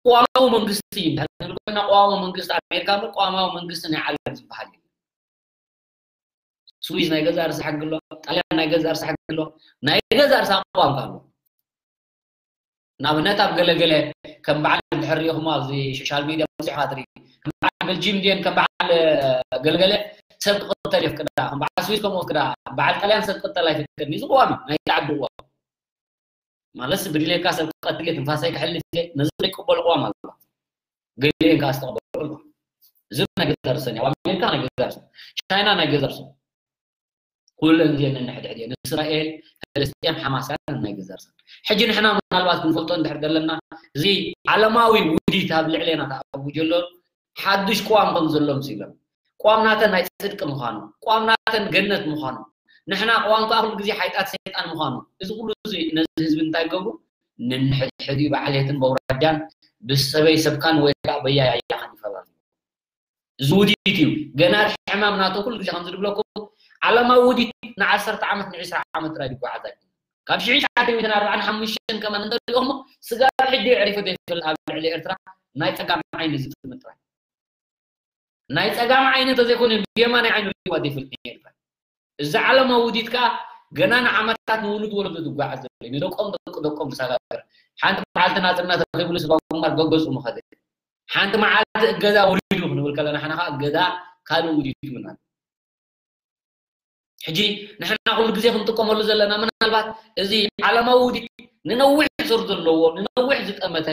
Speaker 2: ቋማዊ መንግስቲ እንድሕር ኮይና ቋማዊ መንግስቲ ኣሜሪካ እምበር ቋማዊ መንግስቲ ናይ ዓለም ዝበሃል እዩ ስዊዝ ናይ ገዛ ርሳ ሕጊ ኣሎ ጣልያን ናይ ገዛ ርሳ ሕጊ ኣሎ ናይ ገዛ ርሳ ቋንቋ ኣሎ ንኣብነት ኣብ ገለገለ ከም በዓል እንድሕር ሪኢኹሞ ኣብዚ ሶሻል ሚድያ ብዙሕካ ትርኢ ከም በዓል ቤልጂም ድን ከም በዓል ገለገለ ሰብ ክቕተል የፍቅዳ ከም በዓል ስዊዝ ከምኡ ፍቅዳ በዓል ጣልያን ሰብ ክቕተል ኣይፍቅድኒ እዚ ቋሚ ናይ ዓዲ ቋም ማለት ብድሌካ ሰብ ክቐትል እየ ትንፋሰይ ክሕልፍ እየ ነዚ ዘይቅበሉ ቋም ኣሎ ገሊአን ከዓ ዝተቐበሉ ኣሎ እዚ ናይ ገዛ ርሰን ኣብ ኣሜሪካ ናይ ገዛ ርሰን ቻይና ናይ ገዛ ርሰን ኩለን እዚአን ነንሕድሕድ እየን እስራኤል ፈለስጢን ሓማሳን ናይ ገዛ ርሰን ሕጂ ንሕና ምናልባት ክንፈልጦ እንድሕር ዘለና እዚ ዓለማዊ ውዲት ኣብ ልዕልና ተኣውጅ ኣሎ ሓዱሽ ቋም ከም ዘሎ ምሲሎም ቋም ናተን ናይ ፅድቂ ምዃኑ ቋም ናተን ገነት ምዃኑ ንሕና ቋንቋ ኩሉ ግዜ ሓይጣት ሰይጣን ምዃኑ እዚ ኩሉ እዚ ነዚ ህዝቢ እንታይ ገብሩ ንንሕድሕድ ባዕልየትን በውራጃን ብሰበይ ሰብካን ወይ ከዓ በያያያኻን ይፈባል እዚ ውዲት እዩ ገና ሕማም ናቶ ኩሉ ግዜ ከም ዝድብለኩም ዓለማዊ ውዲት ንዓሰርተ ዓመት ንዒስራ ዓመት ጥራይ ይጓዓዛ ካብ ሽዑ ሸዓተ ሚእትን ኣርባዓን ሓሙሽተን ከማ እንተሪኦሞ ስጋ ሕጂ ዕሪፉ ዘይፍል ኣብ ልዕሊ ኤርትራ ናይ ፀጋም ዓይኒ ዝጥምጥ ጥራይ ናይ ፀጋም ዓይነ ተዘይኮነ ብየማናይ ዓይኑ ሪዋ ዘይፈልጥ ነርካ እዚ ዓለማዊ ውዲትካ ገና ንዓመታት ንውሉድ ወለዶ ዝጓዓዝ ዘሎ እዩ ንደቆም ደቂ ደቆም ዝሰጋገር ሓንቲ መዓልቲ ናፅና ተረኺቡሉ ስባጉማር ገገፁ ምኸደ ሓንቲ መዓልቲ እገዛ ወሊዱ ክንብል ከለና ሓና ከዓ እገዛ ካልእ ውዲት ይብልና ሕጂ ንሕና ኩሉ ግዜ ክንጥቀመሉ ዘለና ምናልባት እዚ ዓለማዊ ውዲት ንነዊሕ ሱር ዘለዎ ንነዊሕ ዝጠመተ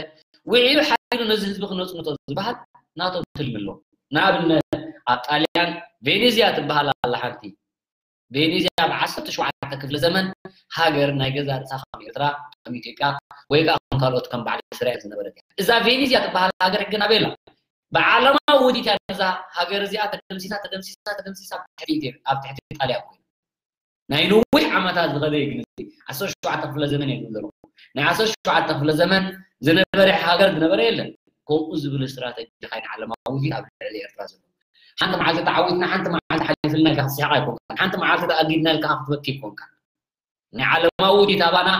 Speaker 2: ውዒሉ ሓይሉ ነዚ ህዝቢ ክነፅንቶ ዝበሃል ናቶም ትልሚ ኣሎ ንኣብነት ኣብ ጣልያን ቬኔዝያ ትበሃል ኣላ ሓንቲ ቬኔዝያ ብዓሰርተ ሸውዓተ ክፍለ ዘመን ሃገር ናይ ገዛ ርእሳ ከም ኤርትራ ከም ኢትዮጵያ ወይ ከዓ ከም ካልኦት ከም በዓል እስራኤል ዝነበረት እያ እዛ ቬኔዝያ ትበሃል ሃገር ሕግን ኣበላ ብዓለማዊ ውዲት እያ ነዛ ሃገር እዚኣ ተደምሲሳ ተደምሲሳ ተደምሲሳ ኣብ ትሕቲ ጣልያ ኮይኑ ናይ ነዊሕ ዓመታት ዝኸደ ግን ዓሰርተ ሸውዓተ ክፍለ ዘመን እየ ዘሎ ናይ ዓሰርተ ሸውዓተ ክፍለ ዘመን ዝነበረ ሃገር ዝነበረ የለን ከምኡ ዝብል ስትራተጂ ካይን ዓለማዊ ውዲት ኣብ ልዕሊ ኤርትራ ዘሎ ሓንቲ መዓልቲ ተዓዊትና ሓንቲ መዓልቲ ሓሊፍልና ኢልካ ክስሕቃ ይኮንካ ሓንቲ መዓልቲ ተኣጊድና ኢልካ ክትበኪ ይኮንካ ናይ ዓለማዊ ውዲት ኣባና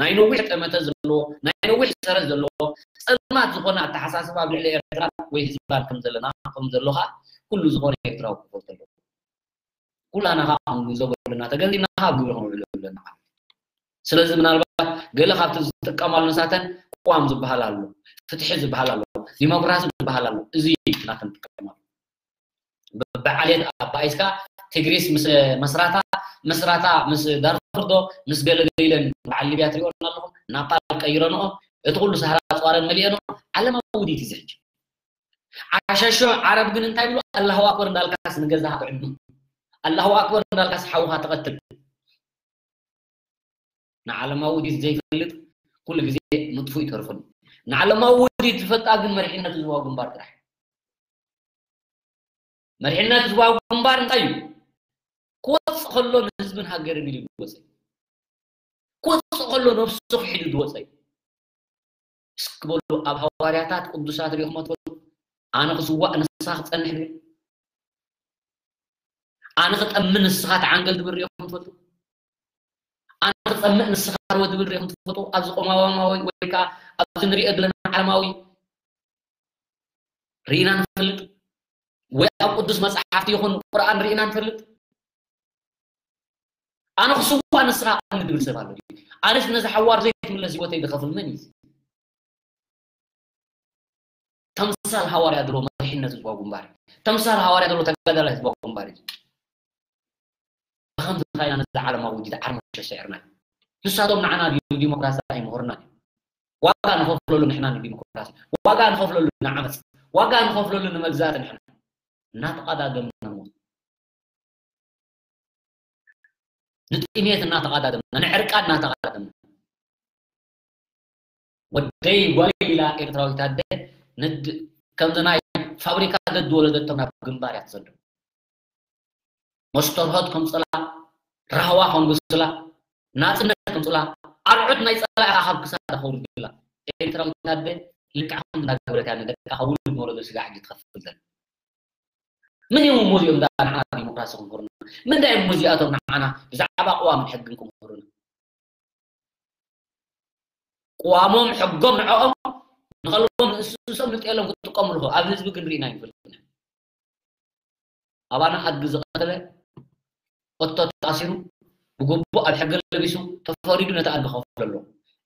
Speaker 2: ናይ ነዊሕ ጠመተ ዘለዎ ናይ ነዊሕ ሰረት ዘለዎ ፀልማት ዝኾነ ኣተሓሳስባ ኣብ ልዕሊ ኤርትራ ወይ ህዝባን ከም ዘለና ከም ዘሎ ከዓ ኩሉ ዝኾነ ኤርትራዊ ክፈልጥ ኣለዎ ኩላና ከዓ ክንግንዘቦ ኣለና ተገንዚብና ከዓ ግብሪ ክንውዕሉ ኣለና ስለዚ ምናልባት ገለ ካብቲ ዝጥቀማሉ ንሳተን ቋም ዝበሃል ኣሎ ፍትሒ ዝበሃል ኣሎ ዲሞክራሲ ዝበሃል ኣሎ። እዚ ናተን ጥቀማሉ በዓልየት ኣባኢስካ ትግሪስ ምስ መስራታ መስራታ ምስ ዳርፉርዶ ምስ ገለገለን በዓል ሊብያ ትሪኦና ኣለኹም ናፓል ቀይረንኦ እቲ ኩሉ ሳህራ ፀዋረን መሊአኖ ዓለማዊ ውዲት እዩ ዓሻሾ ዓረብ ግን እንታይ ብሎ ኣላሁ ኣክበር እንዳልካስ ንገዛኻ ጥዕዱ ኣላሁ ኣክበር እንዳልካስ ሓውካ ተቐትል። ንዓለማዊ ውዲት ዘይፈልጥ ኩሉ ግዜ ምጥፉእ ይተርፉን ንዓለማዊ ውዲት ዝፈልጣ ግን መሪሕነት ዝዋው ግንባር ጥራሕ መሪሕነት ዝዋው ግንባር እንታይ እዩ ክወፅእ ከሎ ንህዝብን ሃገርን ኢሉ ዝወፅእ ክወፅእ ከሎ ነብሱ ክሒዱ ዝወፅእ እዩ እስክበሉ ኣብ ሃዋርያታት ቅዱሳት ሪኦኹም ትፈልጡ ኣነ ክስዋእ ንስኻ ክፀንሕ ዝብል ኣነ ክጠምን ንስኻ ትዓንገል ዝብል ሪኦኹም ትፈልጡ ኣነ ክፀምእ ንስኻ ርወ ዝብል ሪኦኹም ትፈልጡ ኣብዚ ቆማማዊ ወይ ከዓ ኣብዚ ንሪኦ ዘለና ዓለማዊ ርኢና ንፈልጥ ወይ ኣብ ቅዱስ መፅሓፍቲ ይኹን ቁርኣን ርኢና ንፈልጥ ኣነ ክስዋእ ንስኻ ቀኒ ዝብል ሰብ ኣሎ ኣነስ ነዚ ሓዋር ዘይትምለስ ሂወተይ ዝኸፍል መን እዩ ተምሳል ሃዋርያ ድሮ መሪሕነት ዝህዝቦ ግንባር ተምሳል ሃዋርያ ድሮ ተጋዳላይ ህዝቦ ግንባር እዩ ብከምዚ ካይና ነዚ ዓለማዊ ውዲት ዓርሞ ሸሸዕርና ንሳቶም ንዓና ዲሞክራሲ ኣይምሁርና واقع نخفل له نحن الديمقراطي واقع نخفل له نعمس واقع نخفل له نمزات نحن نتقاضى دم نموت نتقيميت نتقاضى دم نحرق نتقاضى دم ودي ولي لا إرتراوي تاد ند كم تناي فابريكا الدولة دتنا بجنبار يحصل مستوى هاد كم سلا رهوا كم سلا ناتنا كم سلا ኣርዑት ናይ ፀላ ኢኻ ካብ ክሳዳ ከውርድላ ኤርትራዊት ኣደ ልክዕ ከም እናገበረት እያ ንደቃ ውሉድ ንወለዶ ስጋ ሕጂ ትኸፍል ዘላ ምን እዮም ሙዚኦም ዳ ንዓና ዲሞክራሲ ክንክርና ምንታይ እዮም ሙዚኣቶም ንዓና ብዛዕባ ቅዋምን ሕግን ክንክርና ቅዋሞም ሕጎም ንዕኦም ንኸልቦም ንእስሶም ንጥየሎም ክጥቀምሉ ኣብ ህዝቢ ግን ርኢና ይፈልጥና ኣባና ኣድጊ ዝቐተለ ቀቶ ተኣሲሩ ብግቡእ ኣብ ሕጊ ለቢሱ ተፈሪዱ ነቲ ኣድጊ ከፍል ኣሎ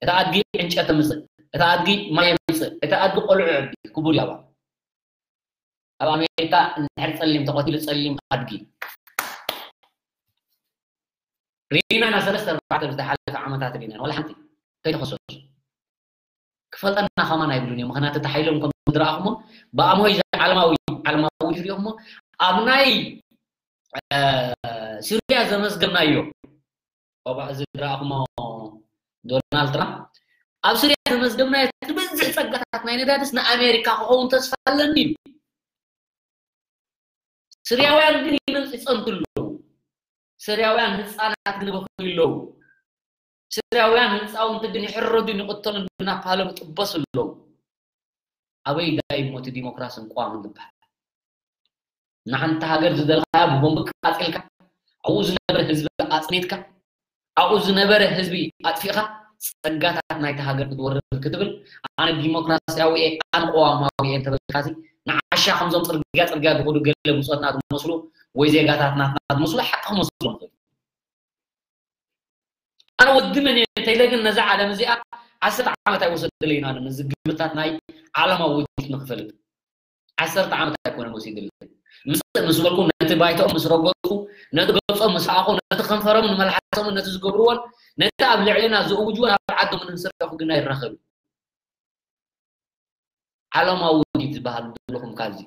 Speaker 2: እታ ኣድጊ ዕንጨት ምፅእ እታ ኣድጊ ማይ ምፅእ እታ ኣድጊ ቆልዑ ዕቢ ክቡር እዩ ኣባ ኣብ ኣሜሪካ እንድሕር ፀሊም ተቐቲሉ ፀሊም ኣድጊ ርኢና ና ሰለስተ ኣርባዕተ ዝተሓለፈ ዓመታት ርኢና ወላ ሓንቲ ከይተኸሰሱ ክፈልጠና ከማን ኣይብሉን እዮም ምክንያቱ እቲ ሓይሎም ከም ዝረኣኹሞ ብኣምሆይ ዓለማዊ ዓለማዊ ውድድር እሞ ኣብ ናይ ሲርያ ዘመዝገናዮ እዚ ዝረኣኹሞ ዶናልድ ትራምፕ ኣብ ሲርያ ዘመዝገብናዮ ትብዝሕ ፀጋታት ናይ ነዳድስ ንኣሜሪካ ክኸውን ተስፋ ኣለኒ ኢሉ ስርያውያን ግን ይፀንቱ ኣለዉ ስርያውያን ህፃናት ግን ይበክዩ ኣለዉ ስርያውያን ህንፃውንቲ ግን ይሕረዱን ይቕተሉን ብናፓሎም ይጥበሱ ኣለዉ ኣበይ ዳይ ሞቲ ዲሞክራስን ቋምን ዝበሃል ንሓንቲ ሃገር ዝደልካያ ብቦምቢ ቃፂልካ ኣብኡ ዝነበረ ህዝቢ ኣፅኒትካ ኣብኡ ዝነበረ ህዝቢ ኣጥፊእካ ፀጋታት ናይቲ ሃገር ክትወርድ ክትብል ኣነ ዲሞክራስያዊ እየ ኣነ ቀዋማዊ እየ እንተበልካሲ ንዓና ሓሻ ከምዞም ፅርግያ ፅርግያ ዝኸዱ ገለ ብፆትና ዝመስሉ ወይ ዜጋታት ናትና ዝመስሉ ሓቂ ክመስሎም ክእል ኣነ ወዲ መን እንተኢለ ግን ነዛ ዓለም እዚኣ ዓሰርተ ዓመት ኣይወሰደለይና ነዚ ግብታት ናይ ዓለማዊ ውድት ንክፈልጥ ዓሰርተ ዓመት ኣይኮነን ወሲድለ ምስ በልኩም ነቲ ባይቶኦም ምስ ረገፁ ነቲ ገፆም ምስ ኣኹ ነቲ ከንፈሮም ንመላሓሶምን ነቲ ዝገብርዎን ነቲ ኣብ ልዕልና ዝእውጅዎን ኣብ ዓዶም ንስርሑ ግና ይራኸብ ዓለማዊ ውዲት ዝበሃል ዘለኹም ካብዚ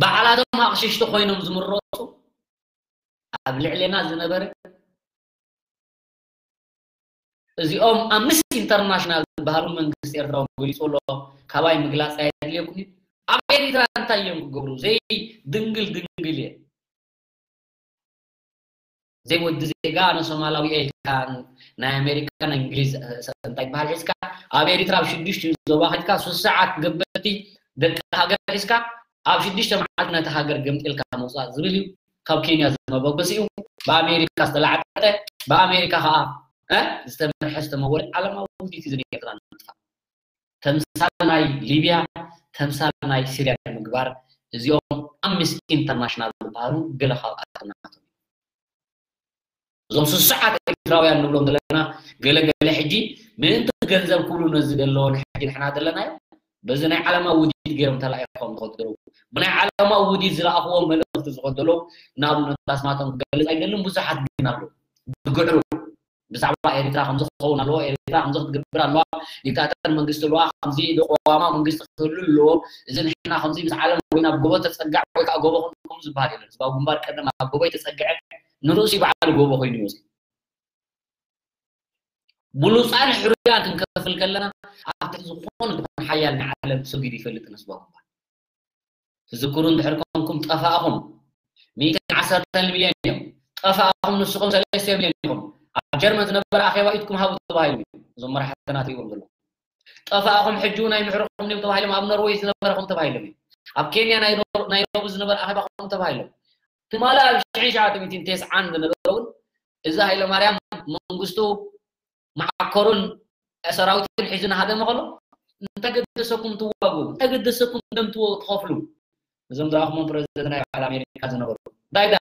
Speaker 2: በዓላቶም ኣቕሽሽቲ ኮይኖም ዝምረፁ ኣብ ልዕልና ዝነበረ እዚኦም ኣምስት ኢንተርናሽናል ዝበሃሉ መንግስቲ ኤርትራዊ ገሊፁ ኣሎ ካባይ ምግላፅ ኣየድልየኩም ኣብ ኤርትራ እንታይ እዮም ክገብሩ ዘይ ድንግል ድንግል እየ ዘይ ወዲ ዜጋ ንሶማላዊ ኤልካ ናይ ኣሜሪካ ናይ እንግሊዝ እንታይ በሃል ሒዝካ ኣብ ኤርትራ ኣብ ሽዱሽተ ዞባ ከድካ ሶስት ሰዓት ገበርቲ ደቂ ሃገር ሒዝካ ኣብ ሽዱሽተ መዓልቲ ነቲ ሃገር ገምጢልካ ምውፃእ ዝብል እዩ ካብ ኬንያ ዝመበገሲ እዩ ብኣሜሪካ ዝተላዓጠጠ ብኣሜሪካ ከዓ ዝተመርሐ ዝተመወለ ዓለማዊ ውዲት እዩ ዝኔርትራ ንምጥፋእ። ተምሳል ናይ ሊብያ ተምሳል ናይ ሲርያ ምግባር እዚኦም ኣምስት ኢንተርናሽናል ዝበሃሉ ገለ ካብኣቶም እዞም ስሱዓት ኤርትራውያን ንብሎም ዘለና ገለገለ ሕጂ ምእንቲ ገንዘብ ክብሉ ነዚ ዘለዎን ሕጂ ንሕና ዘለናዮ በዚ ናይ ዓለማዊ ውዲት ገይሮም ተላኢኾም ዝኸዱ ብናይ ዓለማዊ ውዲት ዝረኣኽዎ መልእኽቲ ዝኸደሎ ንኣብነት ኣስማቶም ክገልፅ ኣይደልን? ብዙሓት ግን ኣሎ ዝግዕሩ ብዛዕባ ኤርትራ ከምዚ ክኸውን ኣለዎ ኤርትራ ከምዚ ክትግብር ኣለዋ ዲክታተር መንግስቲ ኣለዋ ከምዚ ቆዋማ መንግስቲ ክህሉ ኣለዎ እዚ ንሕና ከምዚ ምስ ዓለም ወይ ናብ ጎቦ ተፀጋዕ ወይ ከዓ ጎቦ ከምኡ ዝበሃል የለን ህዝባዊ ግንባር ቀደም ኣብ ጎቦ ተፀግዐ ንርእሲ በዓል ጎቦ ኮይኑ ይወፅእ ብሉፃን ሕሩያን ክንከፍል ከለና ኣብ ትሕቲ ዝኾነ ዝኾነ ሓያል ናይ ዓለም ሰጊዱ ይፈልጥ ንህዝባዊ ግንባር ትዝክሩ እንድሕር ኮንኩም ጠፋእኹም ሚእትን ዓሰርተን ሚልዮን እዮም ጠፋእኹም ንስኹም ሰለስተ ሚልዮን ኢኹም ኣብ ጀርመን ዝነበረ ኣኼባ ኢትኩም ሃቡ ተባሂሉ እዩ እዞም መራሕተናት ይብሎም ዘሎ ጠፋእኹም ሕጂ ናይ ምሕርኩም እዮም ተባሂሎም ኣብ ኖርዌይ ዝነበረኹም ተባሂሎም እዩ ኣብ ኬንያ ናይሮቢ ዝነበረ ኣኼባ ኹም ተባሂሎም ትማላ ኣብ ሽሕን ሸዓተ ሚእትን ቴስዓን ዝነበረ እውን እዚ ሃይለ ማርያም መንግስቱ ማዓከሩን ሰራዊትን ሒዙ ናሃደመ ከሎ እንተገደሰኩም ትዋግኡ እንተገደሰኩም ደም ትኸፍሉ እዞም ዝረኣኹሞም ፕረዚደንት ናይ ባዕል ኣሜሪካ ዝነበሩ ዳይዳ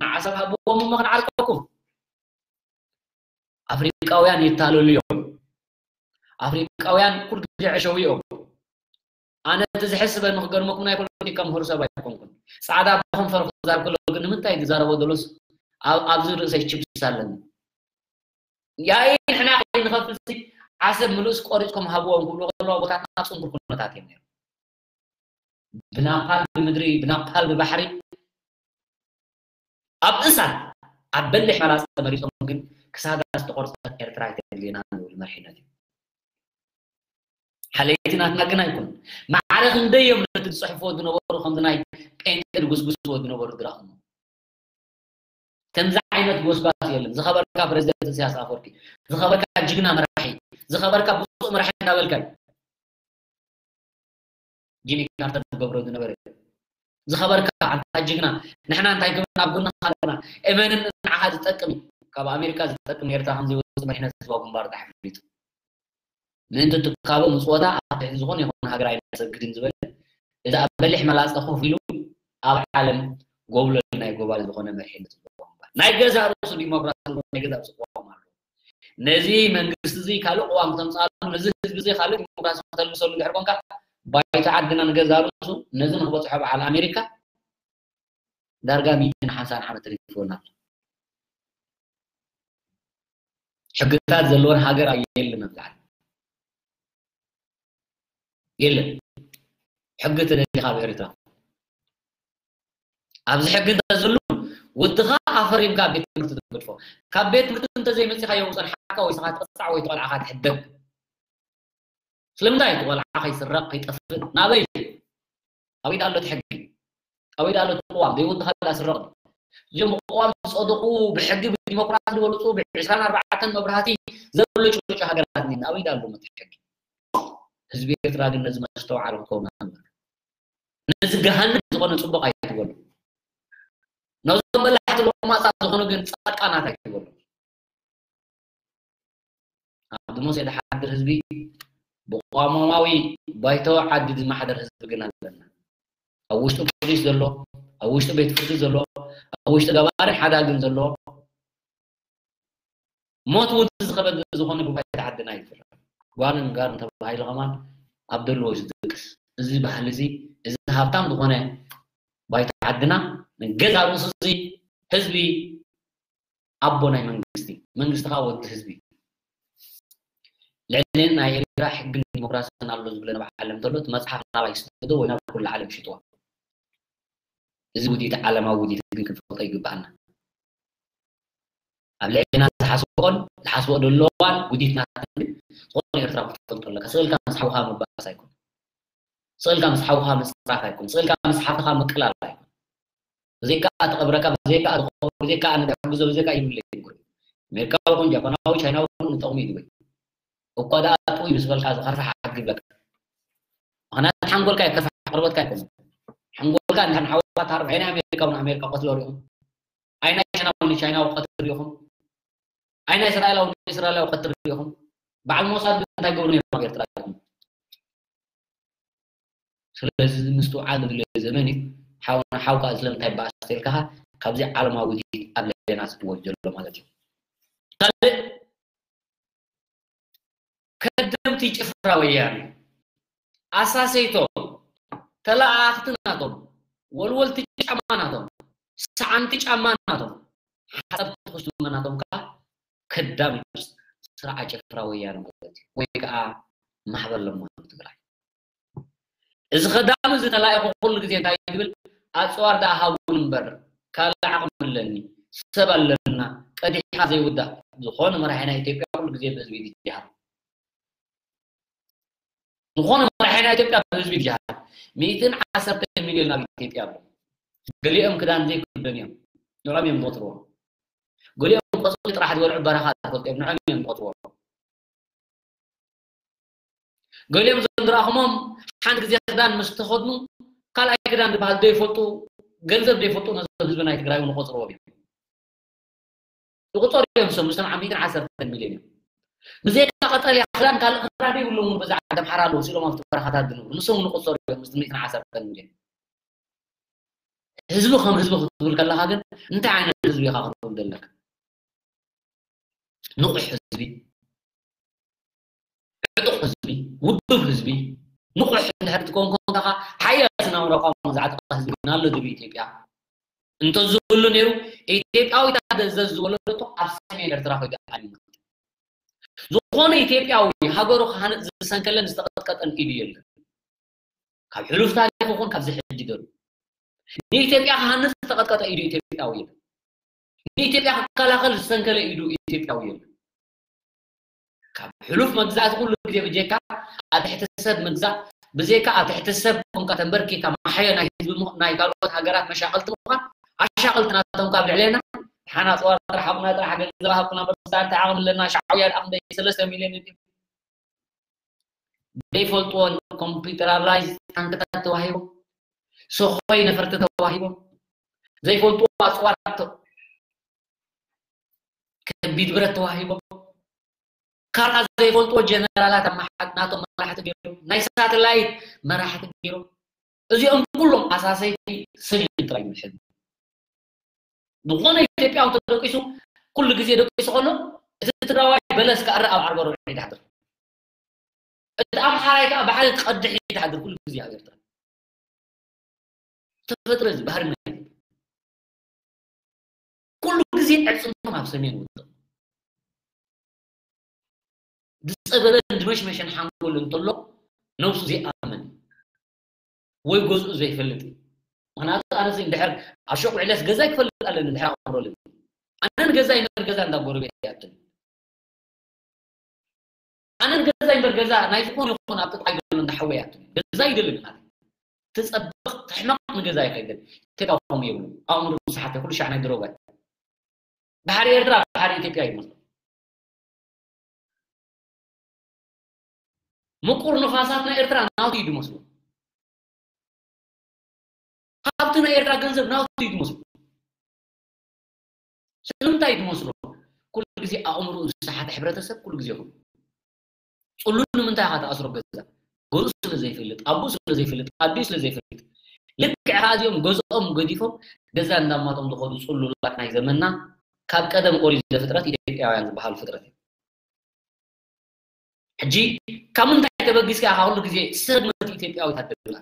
Speaker 2: ንዓሰብ ሃብዎም እሞ ክንዓርቀኩም أفريقياً أفريقياويان يتالوليهم أفريقياً كل عشويهم أنا تزحسب إنه غير يقول يكون كم هرسا سبعة كن سعادة بهم فرق زار كل لكن من تاي تزار ودلوس أبزر سيشيب سالن يا إحنا نخاف سي عسب ملوس قريت كم قريتكم ونقول كل الله بكات نفسهم كل كنا تاكين بنابال بمدري بنابال ببحري أب إنسان أب بلح ملاس مريض ممكن ክሳዳ ዝተቆርፀት ኤርትራ ይተድልየና ንብል መርሒነት እዩ ሓለይቲ ናትና ግን ኣይኮን ማዕረ ክንደዮም ነቲ ዝፅሕፍዎ ዝነበሩ ከምዚ ናይ ጴንጤ ድጉስጉስዎ ዝነበሩ ዝረኽሙ ከምዚ ዓይነት ጎስጓስ የለን ዝኸበርካ ፕረዚደንት ኢሳያስ ኣፈወርቂ ዝኸበርካ ጅግና መራሒ ዝኸበርካ ብፁእ መራሒ እናበልካ ጂሚ ካርተር ዝገብሮ ዝነበረ ዝኸበርካ አንታ ጅግና ንሕና እንታይ ግብና ኣብ ጎንኻ ኣለና እመንን ንዓኻ ዝጠቅም ካብ ኣሜሪካ ዝጠቅም ኤርትራ ከምዘይወፅእ መሪሕነት ህዝባዊ ግንባር ተሓፊቱ ምእንቲ ትካቦ ምፅወታ ኣብ ዝኾነ ይኹን ሃገር ኣይነሰግድን ዝበለ እዚ ኣብ በሊሕ መላፀ ኮፍ ኢሉ ኣብ ዓለም ጎብለል ናይ ጎባል ዝኾነ መሪሕነት ግንባር። ናይ ገዛ ርእሱ ዲሞክራሲ ናይ ገዛ ቆም ኣሎ። ነዚ መንግስቲ እዚ ካልእ እዋን ክተምፃሉ ነዚ ህዝቢ እዚ ካልእ ዲሞክራሲ ክተልምሰሉ ድሕር ኮንካ ባይታ ዓድና ንገዛ ርእሱ ነዚ ንክበፅሖ በዓል ኣሜሪካ ዳርጋ ሚእትን ሓምሳን ዓመት ተሪፍዎና ኣሎ ሕግታት ዘለዎን ሃገር የለን ኣብዛዓለ የለን ሕጊ ተደሊ ካብ ኤርትራ ኣብዚ ሕጊ እንተዘሉ ወድኻ ኣፈሪምካ ቤት ትምህርቲ ትገድፎ ካብ ቤት ትምህርቲ እንተዘይመፂኻ የውፅን ሓካ ወይ ስኻ ትቕፃዕ ወይ ትቆልዓኻ ትሕደግ ስለምንታይ እቲ ቆልዓ ከይስረቕ ከይጠፍእ ናበይ ኣበይ ዳ ኣሎ እቲ ሕጊ ኣበይ ዳ ኣሎ يوم قوام صدقوا بحق الديمقراطية والصوب عشرين أربعة مبرهاتي زول شو شو هجرات نين أوي دالو متحقي حزب يترى قلنا زما استوى على الكون أمر نزجهن زمان صبق أي تقول نزوم الله حتى لو ما صار زمان قلنا صار كان هذا تقول عبد موسى الموسى حد حزبي بقوام ماوي بايتو عدد ما حد الحزب جنا لنا. أوش تقولي زلوا؟ ኣብ ውሽጡ ቤት ፍርዲ ዘሎ ኣብ ውሽጡ ገባርን ሓዳግን ዘሎ ሞት እውን ዝኸበድ ዝኾነ ብባይተ ዓድና ይፍረ ጓልን ጋርን ተባሂሉ ኸማን ኣብ ደልዎ ዝድቅስ እዚ ባህሊ እዚ እዚ ሃብታም ዝኾነ ባይተ ዓድና ገዛ ርእሱ እዚ ህዝቢ ኣቦ ናይ መንግስቲ መንግስቲ ከዓ ወዲ ህዝቢ ልዕሊ ናይ ኤርትራ ሕግን ዲሞክራሲን ኣሎ ዝብለና ብዓለም ተሎ እቲ መፅሓፍ ናባይ ስተዶ ወይ ናብ ኩሉ ዓለም ሽጥዋ እዚ ውዲት ዓለማዊ ውዲት ግን ክንፈልጦ ይግባአና ኣብ ልዕልና ዝሓስቦን ዝሓስቦ ዘለዋን ውዲት ናትን ግን ዝኾነ ኤርትራ ክትፈልጦ ኣለካ ስእልካ ምስ ሓውካ ምባእስ ኣይኮን ስእልካ ምስ ሓውካ ምፅራፍ ኣይኮን ስእልካ ምስ ሓፍትኻ ምቅላል ኣይኮን ብዘይካ ተቐብረካ ብዘይካ ትኸብር ብዘይካ ኣነ ተሕግዞ ብዘይካ ይብለ ይጎይ ኣሜሪካዊ ኹን ጃፓናዊ ቻይናዊ ኹን ንጠቕሚ እዩ ወይ እኳ ደኣ ጥኡይ ምስ በልካ ዝኸርፋሕ ሓግብለካ ምክንያቱ ሓንጎልካ የከርፋሕ ቅርበትካ ኣይኮነ ሓንጎልካ እንድሕር ሓወካ ታርፍ ዓይናይ ኣሜሪካዊ ንኣሜሪካ ቀትሎ ሪኦም ዓይናይ ቻይናዊ ንቻይናዊ ቀትሪ ሪኢኹም ዓይናይ እስራኤላዊ ንእስራኤላዊ ቀትሪ ሪኢኹም በዓል ሞሳድ እንታይ ገብሩ ነይሮም ኣብ ኤርትራ ስለዚ ምስቱ ዓድ ድልዮ ዘመን እዩ ሓውና ሓውካ ስለምንታይ በኣስተልካ ካብዚ ዓለማዊ ውዲት ኣብ ልዕልና ዝድወል ዘሎ ማለት እዩ ካልእ ከደምቲ ጭፍራ ወያነ ኣሳሰይቶም ተላኣኽቲ ናቶም ወልወልቲ ጫማ ናቶም ሰዓንቲ ጫማ ናቶም ሓፀብቲ ክሽትመ ናቶም ከዓ ከዳሚ ስርዓ ጭፍራ ወያነ ማለት እዩ ወይ ከዓ ማሕበር ለማኑ ትግራይ እዚ ክዳኑ እዚ ተላኢኹ ኩሉ ግዜ እንታይ ዝብል ኣፅዋር ዳ ሃውን እምበር ካልእ ዓቕሚ ኣለኒ ሰብ ኣለና ቀዲሕካ ዘይውዳእ ዝኾነ መራሒ ናይ ኢትዮጵያ ኩሉ ግዜ ብህዝቢ ይትሃር ዝኾነ መራሒ ናይ ኢትዮጵያ ብህዝቢ ይትሃር ሚእትን ዓሰርተ ሚልዮን ናብ ኢትዮጵያ ኣሎ ገሊኦም ክዳን ዘይክደን እዮም ንዖም እዮም ዝቆፅርዎ ገሊኦም ቆፅሊ ጥራሕ ዝበልዑ በረኻ ትፈልጡ እዮም ንዖም እዮም ዝቆፅርዎ ገሊኦም ዘንድራኸሞም ሓንቲ ግዜ ክዳን ምስ ተኸድኑ ካልኣይ ክዳን ዝበሃል ዘይፈልጡ ገንዘብ ዘይፈልጡ ነዞም ህዝቢ ናይ ትግራይ እውን ቆፅርዎም እዮም ይቁፀሩ እዮም ሶም ምስቶም ዓሚትን ዓሰርተ ሚልዮን እዮም ብዘይካ ቀጠልያ ክዳን ካልእ ክዳን ይብሎም እውን በዛ ዓዲ ኣምሓራ ኣለዉ ሲሎም ኣብቲ በረኻታት ዝነብሩ ንሶም እውን ይቁፀሩ እዮም ምስ ሚትን ዓሰርተ ሚልዮን ህዝቢ ከም ህዝቢ ክትብል ከለካ ግን እንታይ ዓይነት ህዝቢ ኢኻ ክትብል ዘለካ ንቑሕ ህዝቢ ዕጡቕ ህዝቢ ውዱብ ህዝቢ ንቑሕ እንድሕር ትኮን ኮንካ ሓያል ዝነበረ ቋንቋ ዝዓጠቐ ህዝቢ ግን ኣሎ ድብ ኢትዮጵያ እንተዝህሉ ነይሩ ኢትዮጵያዊታት ዘዝ ዝወለደቶ ኣብ ሰሜን ኤርትራ ኮይዱ ኣሊሙ ዝኾነ ኢትዮጵያዊ ሃገሩ ክሃንፅ ዝሰንከለን ዝተቐጥቀጠን ኢዱ የለን ካብ ሕሉፍ ታሪክ ይኹን ካብዚ ሕጂ ገሩ ንኢትዮጵያ ክሃንፅ ዝተቐጥቀጠ ኢዱ ኢትዮጵያዊ የለን ንኢትዮጵያ ክከላኸል ዝሰንከለ ኢዱ ኢትዮጵያዊ የለን ካብ ሕሉፍ መግዛእቲ ኩሉ ግዜ ብጀካ ኣብ ትሕቲ ሰብ ምግዛእ ብዘይካ ኣብ ትሕቲ ሰብ ኮንካ ተንበርኪካ ማሕዮ ናይ ህዝቢ ናይ ካልኦት ሃገራት መሻቀልቲ ምኳን ኣሻቀልቲ ናቶም ካብ ልዕለና ሓና ፅዋር ጥራሕ ኣቡና ጥራሕ ገንዘብ ሃብኩና በርሳ እንታይ ዓቕሚ ኣለና ሻዕብያ ዓቕሚ ሰለስተ ሚልዮን እዩ ዘይፈልጥዎን ኮምፒተራላይዝ ታንክታት ተዋሂቦም ሰኾይ ነፈርቲ ተዋሂቦም ዘይፈልጥዎ ኣፅዋር ከቢድ ብረት ተዋሂቦም ካልኣ ዘይፈልጥዎ ጀነራላት ናቶም መራሕቲ ገይሮም ናይ ሳተላይት መራሕቲ ገይሮም እዚኦም ኩሎም ኣሳሰይቲ ሰሜን ጥራይ ምሕዝ ዝኾነ ኢትዮጵያዊ ተደቂሱ ኩሉ ግዜ ደቂሱ ከሎ እቲ ትግራዋይ በለስ ክኣረ ኣብ ዓርበሮ ይተሓድር እቲ ኣምሓራይ ከዓ ብሓደ ትቐድሕ ይተሓድር ኩሉ ግዜ ኣብ ኤርትራ ተፈጥሮ እዚ ባህሪ ኩሉ ግዜ ዕፅምቶም ኣብ ሰሜን ውጥቕ ዝፀበለን ዝመሽመሸን ሓንጎል እንተሎ ነብሱ ዘይኣመን ወይ ገዝኡ ዘይፈልጥ ምክንያቱ ኣነ እንድሕር ኣብ ሾቅ ዕለስ ገዛ ይክፈልጥ ኣለኒ ድሕር ኣቕረሉ ኣነ ንገዛ ይንበር ገዛ እንዳ ጎረቤት ያትን ኣነ ንገዛ ይንበር ገዛ ናይ ዝኾነ ይኹን ኣብ ጥጣይ ገሎ እንዳሓወ ያትን ገዛ ይደልን ማለት ትፀብቕ ትሕመቕ ንገዛ ይኸይድን ኢትዮጵያ የብሉ ኣእምሮ ስሓተ ኩሉ ሻዕ ናይ ድሮጋ ባሕሪ ኤርትራ ባሕሪ ኢትዮጵያ ይመስሉ ምቁር ንፋሳት ናይ ኤርትራ ናውቲ እዩ ድመስሉ ሃብቲ ናይ ኤርትራ ገንዘብ ናውቲ እዩ ድመስሉ ስለምንታይ ድመስሎ ኩሉ ግዜ ኣእምሮ ዝሰሓተ ሕብረተሰብ ኩሉ ግዜ ይኹን ፅሉል ንምንታይ ኢኻ ተኣስሮ ገዛ ገዙ ስለ ዘይፍልጥ ኣቦ ስለ ዘይፍልጥ ኣዲኡ ስለ ዘይፍልጥ ልክዕ እዚኦም ገዝኦም ገዲፎም ገዛ እንዳማቶም ዝኸዱ ፅሉላት ናይ ዘመንና ካብ ቀደም ኦሪት ዘፍጥረት ኢትዮጵያውያን ዝበሃሉ ፍጥረት እዩ ሕጂ ካብ ምንታይ ተበጊስካ ኢኻ ኩሉ ግዜ ዝተረግመት ኢትዮጵያዊታት ትብላ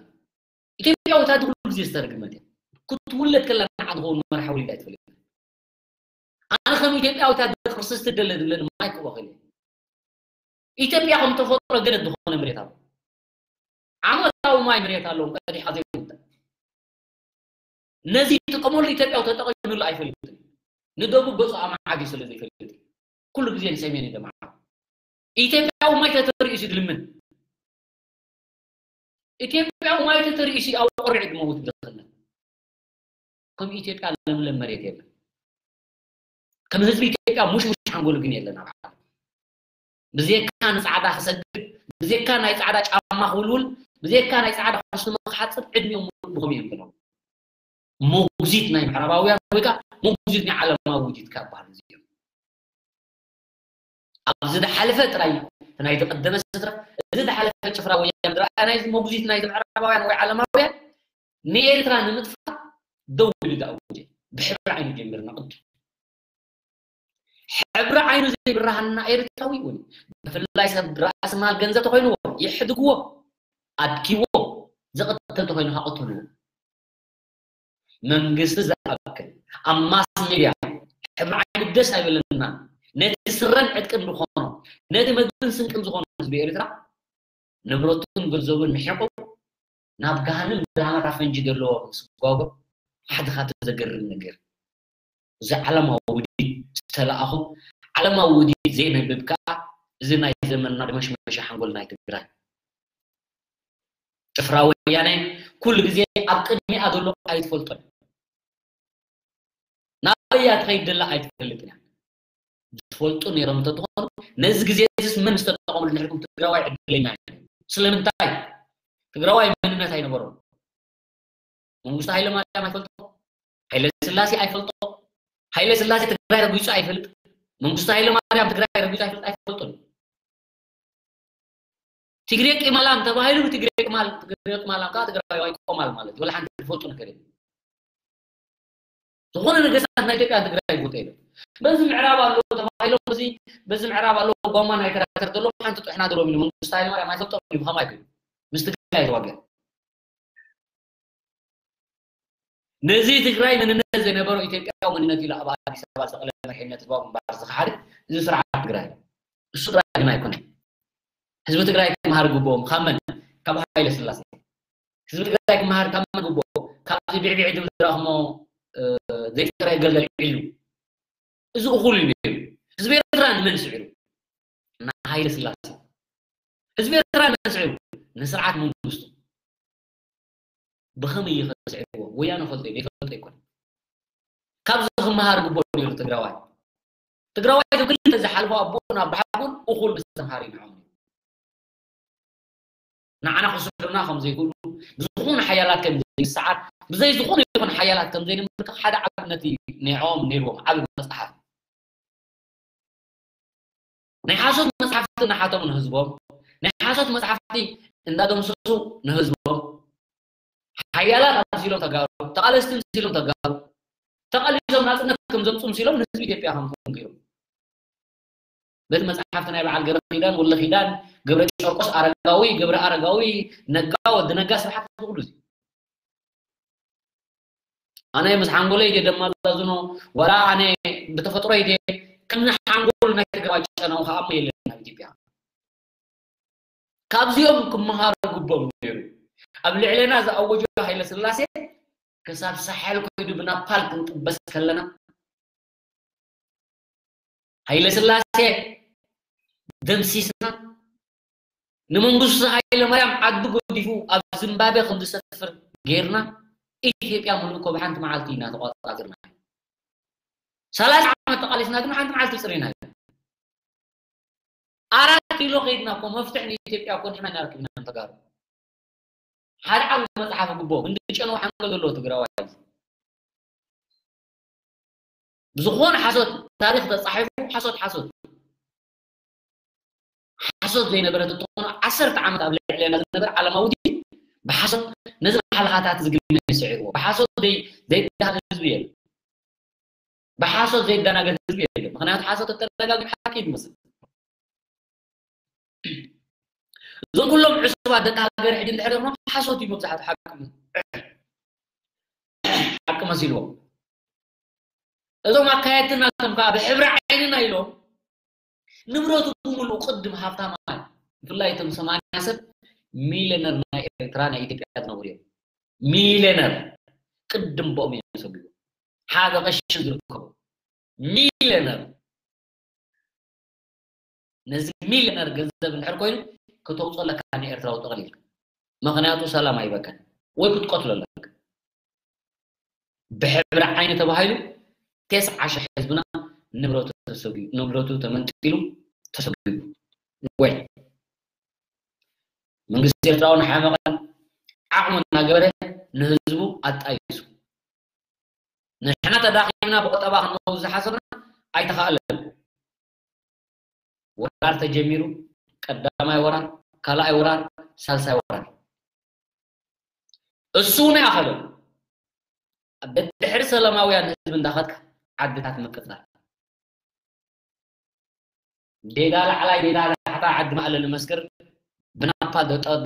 Speaker 2: ኢትዮጵያዊታት ኩሉ ግዜ ዝተረግመት እያ ክትውለድ ከላ ንዓድ ክኸውን መርሓ ውሊዳ ኣይትፈልጥ ኣነ ከም ኢትዮጵያዊታት ቤተ ክርስቶስ ትደለ ድብለን ማይ ክቦ ክእል ኢትዮጵያ ከም ተፈጥሮ ገነት ዝኾነ መሬት ኣሎ ዓመታዊ ማይ መሬት ኣለዎ ቀዲሓ ዘይውጣ ነዚ ጥቀመሉ ኢትዮጵያዊ ተጠቂሙሉ ኣይፈልጥን ንደቡብ ገፁ ኣማዓጊ ስለ ዘይፈልጥ ኩሉ ግዜ ንሰሜን እዩ ደማዓ ኢትዮጵያዊ ማይ ተተርእሱ ድልምን ኢትዮጵያዊ ማይ ተተርእሱ ኣብ ቆርዒ ድመውት ዝኽነት ከም ኢትዮጵያ ለምለም መሬት የለን ከም ህዝቢ ኢትዮጵያ ሙሽሙሽ ሓንጎሉ ግን የለን ኣብ ዓለም ብዘካ ንፃዕዳ ክሰግድ ብዘካ ናይ ፃዕዳ ጫማ ክውልውል ብዘካ ናይ ፃዕዳ ኮስትሞ ክሓፅብ ዕድሚኦም ብከመይ እዮም ብለው ሞግዚት ናይ ምዕራባውያን ወይ ከዓ ሞግዚት ናይ ዓለማዊ ውጅት ካብ በሃል እዚኦም ኣብዚ ዝሓለፈ ጥራይ ናይ ተቀደመ ስድራ እዚ ዝሓለፈ ጭፍራ ወያን ዝረኣያ ናይ ሞግዚት ናይ ምዕራባውያን ወይ ዓለማውያን ንኤርትራ ንምጥፋእ ደው ኢሉ ዳኣውጀ ብሕብሪ ዓይኑ ጀሚርና ቅዱ حبر عينو زي برهنا إيرتاوي ون بفلاي سب رأس مال جنزة تخينو يحدقو أدكيو زقت تخينو هقتلو من جست زأكل أما سميريا حبر عين بدس هاي ولنا نت سرن عدكم بخونو نت مدن سنكم زخونو بإيرترا نبرتون غرزون محيقو ناب كهنم دهان رفنجي درلو سقاقو حد خاطر زقر النجر እዚ ዓለማዊ ውዲት ዝተለኣኹ ዓለማዊ ውዲት ዘይነብብ ከዓ እዚ ናይ ዘመንና ድመሽመሻ ሓንጎል ናይ ትግራይ ጭፍራ ወያነ ኩሉ ግዜ ኣብ ቅድሚኣ ዘሎ ኣይትፈልጦን ናበያ ትኸይድ ዘላ ኣይትፈልጥን እያ ዝፈልጡ ነይሮም እንተትኾኑ ነዚ ግዜ እዚስ መን ዝተጠቐምሉ ንሕልኩም ትግራዋይ ዕድለኛ ስለምንታይ ትግራዋይ መንነት ኣይነበሮም መንግስቲ ሃይለ ማርያም ኣይፈልጦ ሃይለ ስላሴ ኣይፈልጦ ሃይለ ስላሴ ትግራይ ረጊፁ ኣይፈልጥ መንግስቲ ሃይለ ማርያም ትግራይ ረጊፁ ኣይፈልጥ ኣይፈልጦን ትግሬ ቂመላም ተባሂሉ ትግሬ ቅማል ትግሬ ቅማላም ከዓ ትግራይ ይቆማል ማለት እዩ ወላ ሓንቲ ትፈልጡ ነገር እዩ ዝኾነ ነገስታት ናይ ኢትዮጵያ ትግራይ ይፈልጦ የለን በዚ ምዕራብ ኣሎ ተባሂሎም እዚ በዚ ምዕራብ ኣሎ ጎማ ናይ ተራተር ዘሎ ሓንቲ ጥሕና ድሮም ኢሉ መንግስቲ ሃይለ ማርያም ኣይፈልጦም እዩ ከማ ይክእል ምስ ትግራይ ይዋገር ነዚ ትግራይ መንነት ዘይነበሮ ኢትዮጵያዊ መንነት ኢሉ ኣብ ኣዲስ ኣበባ ዝተቐለ መሪሕነት ህዝባዊ ምንባር ዝካሓደ እዚ ስርዓት ትግራይ እሱ ጥራይ ግን ኣይኮነን ህዝቢ ትግራይ ክመሃር ግብኦም ካብ መን ካብ ሃይለ ስላሴ ህዝቢ ትግራይ ክመሃር ካብ መን ግብኦ ካብዚ ብዕቢዕ ድብል ዝረኽሞ ዘይትግራይ ገልገል ዒሉ እዚ እኹል እዩ ነይሩ ህዝቢ ኤርትራ ንመን ስዒሩ ንሃይለ ስላሴ ህዝቢ ኤርትራ ንመን ስዒሩ ንስርዓት መንግስቱ ብኸመይ ይኸስዕዎ ወያነ ፈልጦ እዩ ይፈልጦ ይኮነ ካብዚ ክመሃር ግብኦ ነይሩ ትግራዋይ ትግራዋይ ቶ ክልተ ዝሓልፎ ኣቦን ኣባሓቡን እኹል ምስተምሃር እዩ ንዖም ንዓና ክስዕሩና ከም ዘይክእሉ ብዝኾኑ ሓያላት ከም ዘይሰዓት ብዘይ ዝኾኑ ይኹን ሓያላት ከም ዘይንምልክ ሓደ ዓብነት ኒዖም ነይርዎም ዓብይ መፅሓፍ ናይ ሓሶት መፅሓፍቲ እናሓቶም ንህዝቦም ናይ ሓሶት መፅሓፍቲ እንዳደምሰሱ ንህዝቦም ሓያላት ኣምሲሎም ተጋሩ ተቃለስቲ ምሲሎም ተጋሩ ተቃሊሶም ናፅነት ከም ዘምፁ ምሲሎም ንህዝቢ ኢትዮጵያ ከም ክውን ገይሮም በቲ መፅሓፍቲ ናይ በዓል ገብረ ኪዳን ወለ ኪዳን ገብረ ጨርቆስ ኣረጋዊ ገብረ ኣረጋዊ ነጋ ወዲ ነጋ ስራሓት ዝኽእሉ እዩ ኣነ ምስ ሓንጎለይ ደ ደማዛዝኖ ወላ ኣነ ብተፈጥሮ ይደ ከምዚ ሓንጎል ናይ ትግራዋይ ጨናው ከዓ እሞ የለን ኣብ ኢትዮጵያ ካብዚኦም ክመሃሩ ግቦም ነይሩ ኣብ ልዕልና ዝኣወጆ ሃይለ ስላሴ ክሳብ ሳሓል ኮይዱ ብናፓል ክንጥበስ ከለና ሃይለ ስላሴ ደምሲስና ንመንግስቱ ሃይለ ማርያም ዓዲ ገዲፉ ኣብ ዝምባቤ ከም ዝሰፍር ጌርና ኢትዮጵያ ሙሉእ ኮ ብሓንቲ መዓልቲ ኢና ተቆጣጢርና ሰላሳ ዓመት ተቃሊስና ግን ሓንቲ መዓልቲ ፅሪና ኣራት ኪሎ ከይድና ኮ መፍትሕ ንኢትዮጵያ ኮ ንሕና ናርክብና ተጋሩ ሓደ ዓብ መፅሓፍ ግቦ እንዲ ጨነው ሓንጎ ዘለዎ ትግራዋይ ብዝኾነ ሓሶት ታሪክ ተፃሒፉ ሓሶት ሓሶት ሓሶት ዘይነበረት እንትኾኑ ዓሰርተ ዓመት ኣብ ልዕልና ዝነበረ ዓለማዊ ውዲት ብሓሶት ነዚ ሓለኻታት ዝግነ ይስዒርዎ ብሓሶት ዘይዳሃግ ህዝቢ የለ ብሓሶት ዘይደናገር ህዝቢ የለ ምክንያቱ ሓሶት ተደጋጊሙ ሓቂ ይመስል እዞም ኩሎም ዕሱባት ደቂ ሃገር ሕጂ እንድሕር ኖም ሓሶት እዩ መብዛሕትኡ ሓቂ መሲልዎም እዞም ኣካየድናቶም ከዓ ብሕብሪ ዓይንና ኢሎም ንብረቱ ብምሉእ ቅድም ሃብታማ ብፍላይ እቶም ሰማንያ ሰብ ሚሊዮነር ናይ ኤርትራ ናይ ኢትዮጵያ ዝነብሩ እዮም ሚሊዮነር ቅድም ቦኦም እዮም ሰጊቡ ሓደ ቀሽን ዝርከቡ ሚሊዮነር ነዚ ሚሊዮነር ገንዘብ እንድሕር ኮይኑ ከተውፅለካ ንኤርትራዊ ጠቕሊል ምክንያቱ ሰላም ኣይበቀን ወይ ክትቀትሎ ኣለካ ብሕብሪ ዓይኒ ተባሂሉ تسع عشر حزبنا نمرته تسوقي نمرته تمنتقلو تسوقي وين من قصير تراون حمقا عقمنا قبره نهزبو أتأيسو نحن تداخلنا بقطبا نوز حسنا أي تخالل ቀዳማይ ወራን ካልኣይ ወራን ሳልሳይ ወራን እሱ ናይ ኣኸሎ ብድሕሪ ሰላማውያን ህዝቢ እንዳኸድካ ዓድታት ምቅፅላል ዴዳ ላዕላይ ዴዳ ታሕታ ዓዲ ማእለ ንመስክር ብናፓ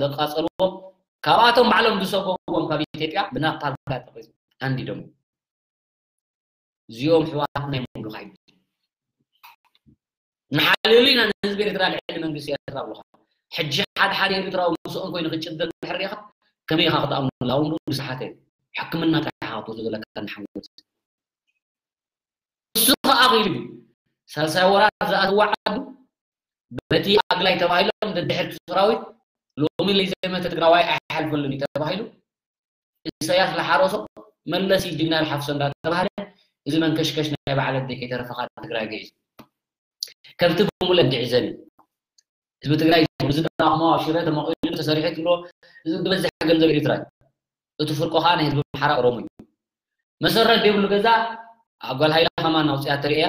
Speaker 2: ዘቃፀልዎም ካብኣቶም ባዕሎም ዝሰጎዎም ካብ ኢትዮጵያ ብናፓ ተቂዙ ኣንዲ ደሞ እዚኦም ሕዋት ናይ ምሉካ እዩ ንሓልሉ ኢና ንህዝቢ ኤርትራ ልዕሊ መንግስቲ ኤርትራ ኣለካ ሕጂ ሓደ ሓደ ኤርትራዊ ምስኦም ኮይኑ ክጭደል ድሕር ኢኻ ከመይ ኢኻ ክተኣምኑላ እውን ብስሓተ ሕክምና ጥራሕ ክትወስዶ ዘለካ ንሓወት እሱ ከዓ ኺሉ ሳልሳይ ወራት ዝኣትዋ ዓዱ በቲ ኣግላይ ተባሂሎም ደድሕርቲ ሰራዊት ሎሚ ለይዘመተ ትግራዋይ ኣይሓልፈሉን እዩ ተባሂሉ ኢሳያስ ዝሓረሶ መለሲ ጅግና ዝሓፍሶ እንዳተባሃለ እዚ መንከሽከሽ ናይ ባዕለ ደቂ ተረፈኻ ትግራይ ገይዙ ከምቲ ብሙለ ድዕዘን ህዝቢ ትግራይ ዝጠራቅሞ ኣብ ሽረ ተመቂሉ ተሰሪሑ ትብሎ እዚ ዝበዝሕ ገንዘብ ኤርትራ እቲ ፍርቆ ከዓ ናይ ህዝቢ ማሕራ ኦሮሞ እዩ መሰረት ዘይብሉ ገዛ ኣጓል ሃይላ ከማን ኣውፅያ ትርእያ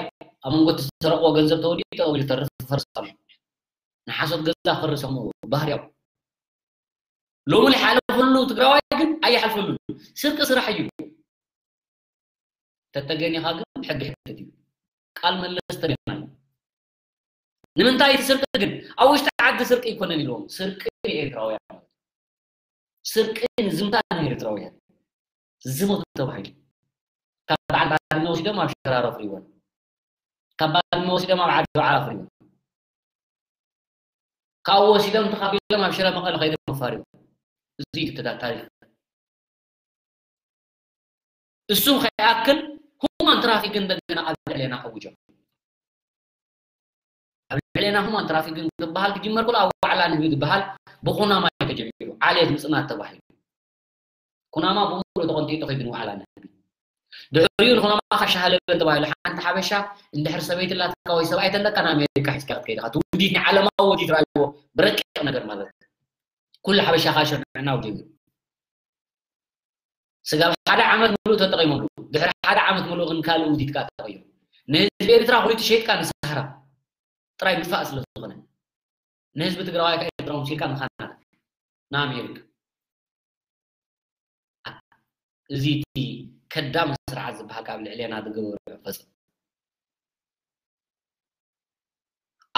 Speaker 2: ኣብ መንጎ ዝተሰረቆ ገንዘብ ተወዲኡ ተቐቢሉ ተርፍ ፈርሳሉ ንሓሶት ገዛ ክርሰሙ ባህርያው ሎሚ ዝሓለፈሉ ትግራዋይ ግን ኣይሓልፈሉ ስርቂ ስራሕ እዩ ተተገኒኻ ግን ሕጊ ሕተት እዩ ቃል መለስ ተገና ንምንታይ እቲ ስርቂ ግን ኣብ ውሽጢ ዓዲ ስርቂ ይኮነን ኢልዎም ስርቂ ኤርትራውያን ስርቂ ዝምታ ንኤርትራውያን ዝሞቱ ተባሂሉ ካብ በዓል ባድመ ወሲዶም ኣብ ሽራሮ ፍሪዎን ካብ ባድመ ወሲዶም ኣብ ዓዲ በዓል ፍሪዎን ካብኡ ወሲዶም ተኻቢሎም ኣብ ሽረ መቐለ ከይዶም ኣፋሪዎም እዚ እዩ ታሪክ እሱም ከይኣክል ሁማን ትራፊክ እንደገና ኣብ ልዕለና ኣውጆም ኣብ ልዕለና ሁማን ትራፊክ ክበሃል ክጅመር ኩሉ ኣብ ዋዕላ ንህቢ ዝበሃል ብኩናማ እዩ ተጀሚሩ ዓልየት ምፅናት ተባሂሉ ኩናማ ብሙሉ ተቆንጢጡ ከይዱ ንዋዕላ ንህቢ ድሕሪኡ ንኩናማ ካሻሃለበን ተባሂሉ ሓንቲ ሓበሻ እንድሕር ሰበይቲ ላትካ ወይ ሰብኣይ ተለካ ንኣሜሪካ ሒዝካ ክትከይድ ኢኻ ውዲት ናይ ዓለማዊ ወዲት ረኣይዎ ብረቂቕ ነገር ማለት ኩሉ ሓበሻ ካሸርዕናው ጀሚሩ ስጋ ሓደ ዓመት ሙሉእ ተጠቂሞሉ ድሕሪ ሓደ ዓመት ሙሉእ ግን ካልእ ውዲትካ ተቀይሩ ንህዝቢ ኤርትራ ኩሉ ሸይጥካ ንሰህራ ጥራይ ምጥፋእ ስለ ዝኾነ ንህዝቢ ትግራዋይ ካብ ኤርትራ ምሲልካ ንካናት ንኣሜሪካ እዚ እቲ ከዳም ስርዓት ዝበሃል ካብ ልዕልና ዝገበሩ ፈፅም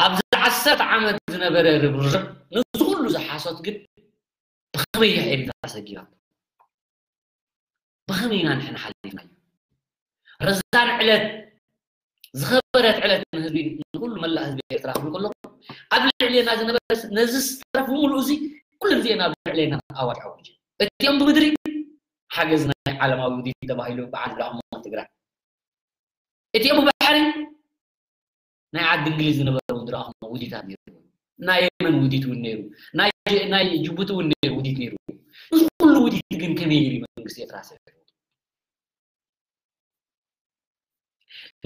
Speaker 2: ኣብዚ ዓሰርተ ዓመት ዝነበረ ርብርብ ነዚ ኩሉ ዝሓሶት ግን ብኸመይ እያ ኤርትራ ሰጊባ ብኸመይ ኢና ንሕና ሓሊፍና እዩ ረዛን ዕለት ዝኸበረት ዕለት ንህዝቢ ንኩሉ መላእ ህዝቢ ኤርትራ ክብል ከለኹ ኣብ ልዕልና ዝነበረ ነዚ ዝተረፍ ሙሉእ እዚ ኩሉ ግዜ ናብ ልዕልና ኣዋጅ ኣውጅ እትኦም ብምድሪ ሓገዝ ናይ ዓለማዊ ውዲት ተባሂሉ በዓል ረኣሞ ትግራይ እትኦም ብባሕሪ ናይ ዓዲ እንግሊዝ ዝነበረ እውን ዝረኣኽሞ ውዲታት ነይሩ ናይ የመን ውዲት እውን ነይሩ ናይ ጅቡቲ እውን ነይሩ ውዲት ነይሩ እዚ ኩሉ ውዲት ግን ከመይ ገይሩ መንግስቲ ኤርትራ ሰፊሩ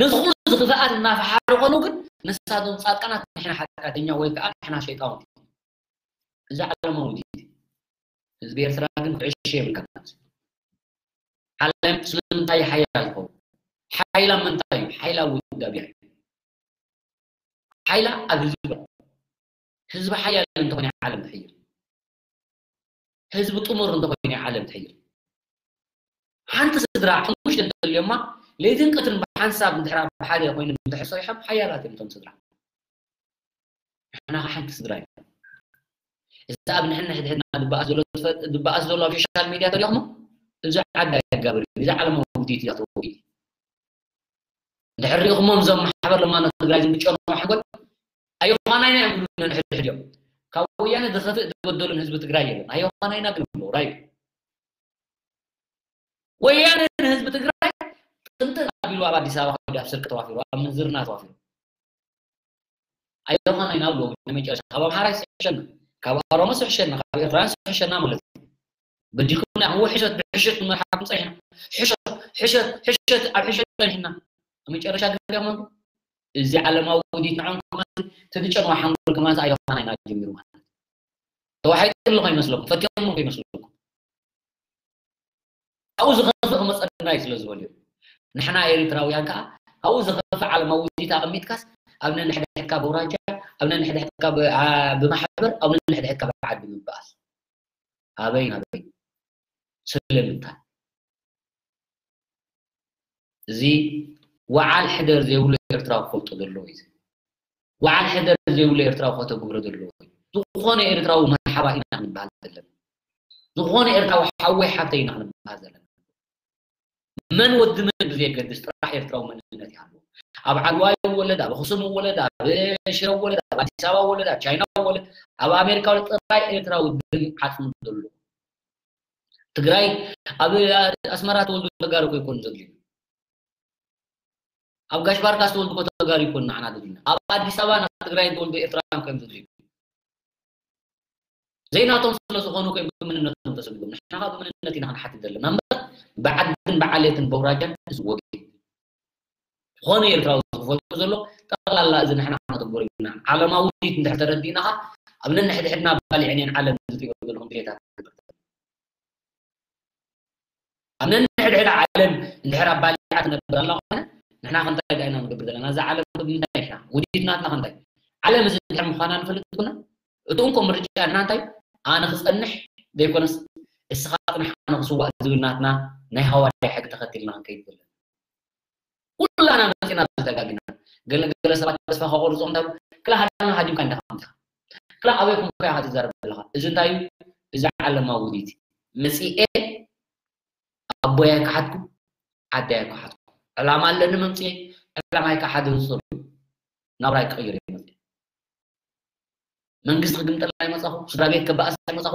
Speaker 2: ነዚ ኩሉ ዝኽፍኣት እናፈሓሩ ኮኑ ግን ንሳቶም ፃድቃናት ንሕና ሓጢኣተኛ ወይ ከዓ ንሕና ሸይጣውንቲ እዚ ዓለማዊ ውዲት ህዝቢ ኤርትራ ግን ክዕሾ የብልካ ዓለም ስለምንታይ ሓይላ ዝኸውን ሓይላ ምንታይ እዩ ሓይላ ውዳብ እያ ሓይላ ኣብ ህዝቢ ህዝቢ ሓያል እንተኮይነ ዓለም ትሕይር ህዝቢ ጥሙር እንተኮይነ ዓለም ትሕይር ሓንቲ ስድራ ሓሙሽተ እንተልዮማ ليتنقتن بحنساب ندحرا بحالي أخوين ندحر صيحة حيالات أنتم صدرا إحنا حنت صدرا إذا أبن إحنا حد حدنا دبأس دولة دبأس دولة في السوشيال ميديا تريهم إذا عدا يقابل إذا على موجودية يا طويل دحر ريهم زم محبر لما نتقرأ بتشون محبر أيوة أنا هنا نحر اليوم كويانا دخلت تبدل الحزب تقرأ أيوة أنا هنا قلنا رايب ويانا الحزب تقرأ ትግራይ ጥንቲ ኣቢሉ ኣብ ኣዲስ ኣበባ ከዲ ኣብ ስርቂ ተዋፊሩ ኣብ ምንዝርና ተዋፊሩ ኣይኮናይና ብሎ ንመጨረሻ ካብ ኣምሓራ ይስሕሸና ካብ ኦሮሞ ስሕሸና ካብ ኤርትራን ስሕሸና ማለት እዩ በዲኩና هو حشت بحشت من حكم صحيح حشت حشت حشت على حشت نحن መጨረሻ ገሪኦም እዚ ዓለማዊ ውዲት ንዓንኩም ተድጨን ሓንጎል ከማንስ ኣይኮና ኢና ጀሚሩ ማለት ተዋሒጥሉ ከይመስለኩም ፈትሞ ከይመስለኩም ኣብኡ ዝኸፍእ ክመፀና እዩ ስለ ዝበልዩ ንሕና ኤርትራውያን ከዓ ኣብኡ ዝኸፍእ ዓለማዊ ውዲት ኣቐሚጥካስ ኣብ ነንሕድሕድካ ብውራጃ ኣብ ነንሕድሕድካ ብማሕበር ኣብ ነንሕድሕድካ ብዓዲ ምበኣስ ኣበይ ናበይ ስለምንታይ እዚ ወዓል ሕደር ዘይብሉ ኤርትራዊ ክፈልጦ ዘለዎ እዩ ወዓል ሕደር ዘይብሉ ኤርትራዊ ከተግብሮ ዘለዎ እዩ ዝኾነ ኤርትራዊ መርሓባ ኢና ክንበሃል ዘለና ዝኾነ ኤርትራዊ ሓወይ ሓተይ ኢና ክንበሃል ዘለና መን ወዲ መን ብዘየገድስ ጥራሕ ኤርትራዊ መንነት ይሃለዎ ኣብ ዓድዋ ይወለድ ኣብ ኣክሱም ይወለድ ኣብ ሽረ ወለድ ኣብ ኣዲስ ኣበባ ወለድ ኣብ ቻይና ወለድ ኣብ ኣሜሪካ ወለድ ጥራይ ኤርትራዊ ድም ዓፅሙ ዘሎ ትግራይ ኣብ ኣስመራ ተወልዱ ተጋሩ ኮይኮኑ ዘድልዩ ኣብ ጋሽ ባርካ ዝተወልዱ ኮ ተጋሩ ይኮኑ ንዓና ዘድልዩና ኣብ ኣዲስ ኣበባ ናብ ትግራይ ተወልዱ ኤርትራውያን ከም ዘድልዩ ዘይናቶም ስለ ዝኾኑ ኮይም ብምንነቶም ተሰጊዶም ንሕና ከዓ ብምንነት ኢና ክንሓትት ዘለና እምበር ብዓድን ብዓልየትን በውራጃን እዚ ወጊ ዝኾነ ኤርትራዊ ዝፈልጦ ዘሎ ጠቕላላ እዚ ንሕና ክነተግበሮ ይብልና ዓለማዊ ውዲት እንድሕር ተረዲእና ኸ ኣብ ነንሕድሕድና ባሊዕኔን ዓለም ዝሪኦ ዘለኹም ድሌታት ኣብ ነንሕድሕድ ዓለም እንድሕር ኣባሊዓ ትነብር ኣላ ኮነ ንሕና ክንታይ ዳ ኢና ንገብር ዘለና እዛ ዓለም ምንታይ ንሕና ውዲትናትና ክንታይ ዓለም እዚ ድሕር ምዃና ንፈልጥ ኩና እቲ እንኮ ምርጫ እና እንታይ ኣነ ክፀንሕ ዘይኮነስ እስኻ ጥንሕ ኣነ ክስዋእ ዝብል ናትና ናይ ሃዋርያ ሕጊ ተኸቲልና ክንከይድ ዘለና ኩላና መፂና ዝተጋግና ገለገለ ሰባት ተስፋ ከቆርፆ እንታይ ክላ ሃዳና ሃዲምካ እንዳኸምትኻ ክላ ኣበይኩም ኮ ኢኻ ትዛረብ ዘለኻ እዚ እንታይ እዩ እዚ ዓለማዊ ውዲት መፂኤ ኣቦያ ይከሓትኩ ዓደያ ይከሓትኩ ዕላማ ኣለኒ መምፅኤ ዕላማይ ከዓ ሓደ ዝፅሩ ናብራይ ክቅይር እየ መፅኤ መንግስቲ ክግምጠላ ኣይመፃኹ ስድራ ቤት ክበኣስ ኣይመፃኹ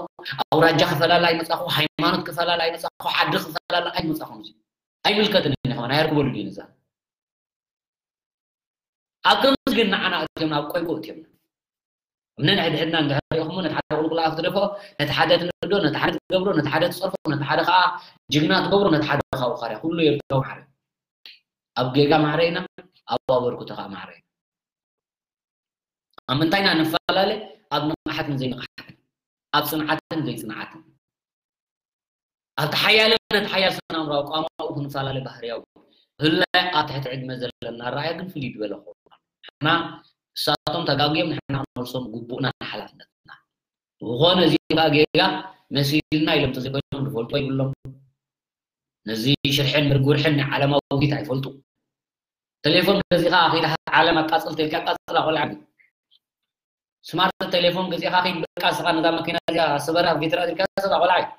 Speaker 2: ኣውራጃ ክፈላለ ኣይመፃኹ ሃይማኖት ክፈላለ ኣይመፃኹ ዓዲ ክፈላለ ኣይመፃኹም እዚ ኣይምልከትን ንኾነ ኣይርክበሉ ድዩ ንዛ ኣብ ከምዚ ግን ንዓና እትዮም ናብ ቆይቆ እትዮም ነንሕድሕድና እንድሕር ኢኹሞ ነቲ ሓደ ቁልቁል ኣፍ ትደፍኦ ነቲ ሓደ ትንዶ ነቲ ሓደ ትገብሮ ነቲ ሓደ ትፀርፎ ነቲ ሓደ ከዓ ጅግና ትገብሮ ነቲ ሓደ ከዓ ውኻርያ ኩሉ ኤርትራዊ ማዕረ ኣብ ጌጋ ማዕረ ኢና ኣብ ኣበርኩቶ ከዓ ማዕረ ኢና ኣብ ምንታይ ኢና ንፈላለ ኣብ ንቕሓትን ዘይንቕሓትን ኣብ ፅንዓትን ዘይፅንዓትን ኣብ ተሓያለ ነቲ ሓያል ሰናምራዊ ቋማኡ ክንፈላለ ባህርያዊ ህላይ ኣብ ትሕቲ ዕድመ ዘለና ራእያ ግን ፍልይ ዝበለ ክኸውን ንሕና እሳቶም ተጋጊዮም ንሕና ክንመልሶም ግቡእና ሓላፍነትና ዝኾነ እዚ ከዓ ጌጋ መሲልና ኢሎም ተዘይኮይኖም ዝፈልጦ ይብሎም ነዚ ሽርሕን ምርጉርሕን ናይ ዓለማዊ ውዲት ኣይፈልጡ ቴሌፎን ገዚኻ ከይዳ ዓለም ኣቃፅል ተልካ ኣቃፅላ ቆልዓ ስማርት ቴሌፎን ገዚኻ ከይድ በቃ ስኻ ነዛ መኪና እዚኣ ስበራ ጌትራ ዝልካ ሰባ ቆልዓ እዩ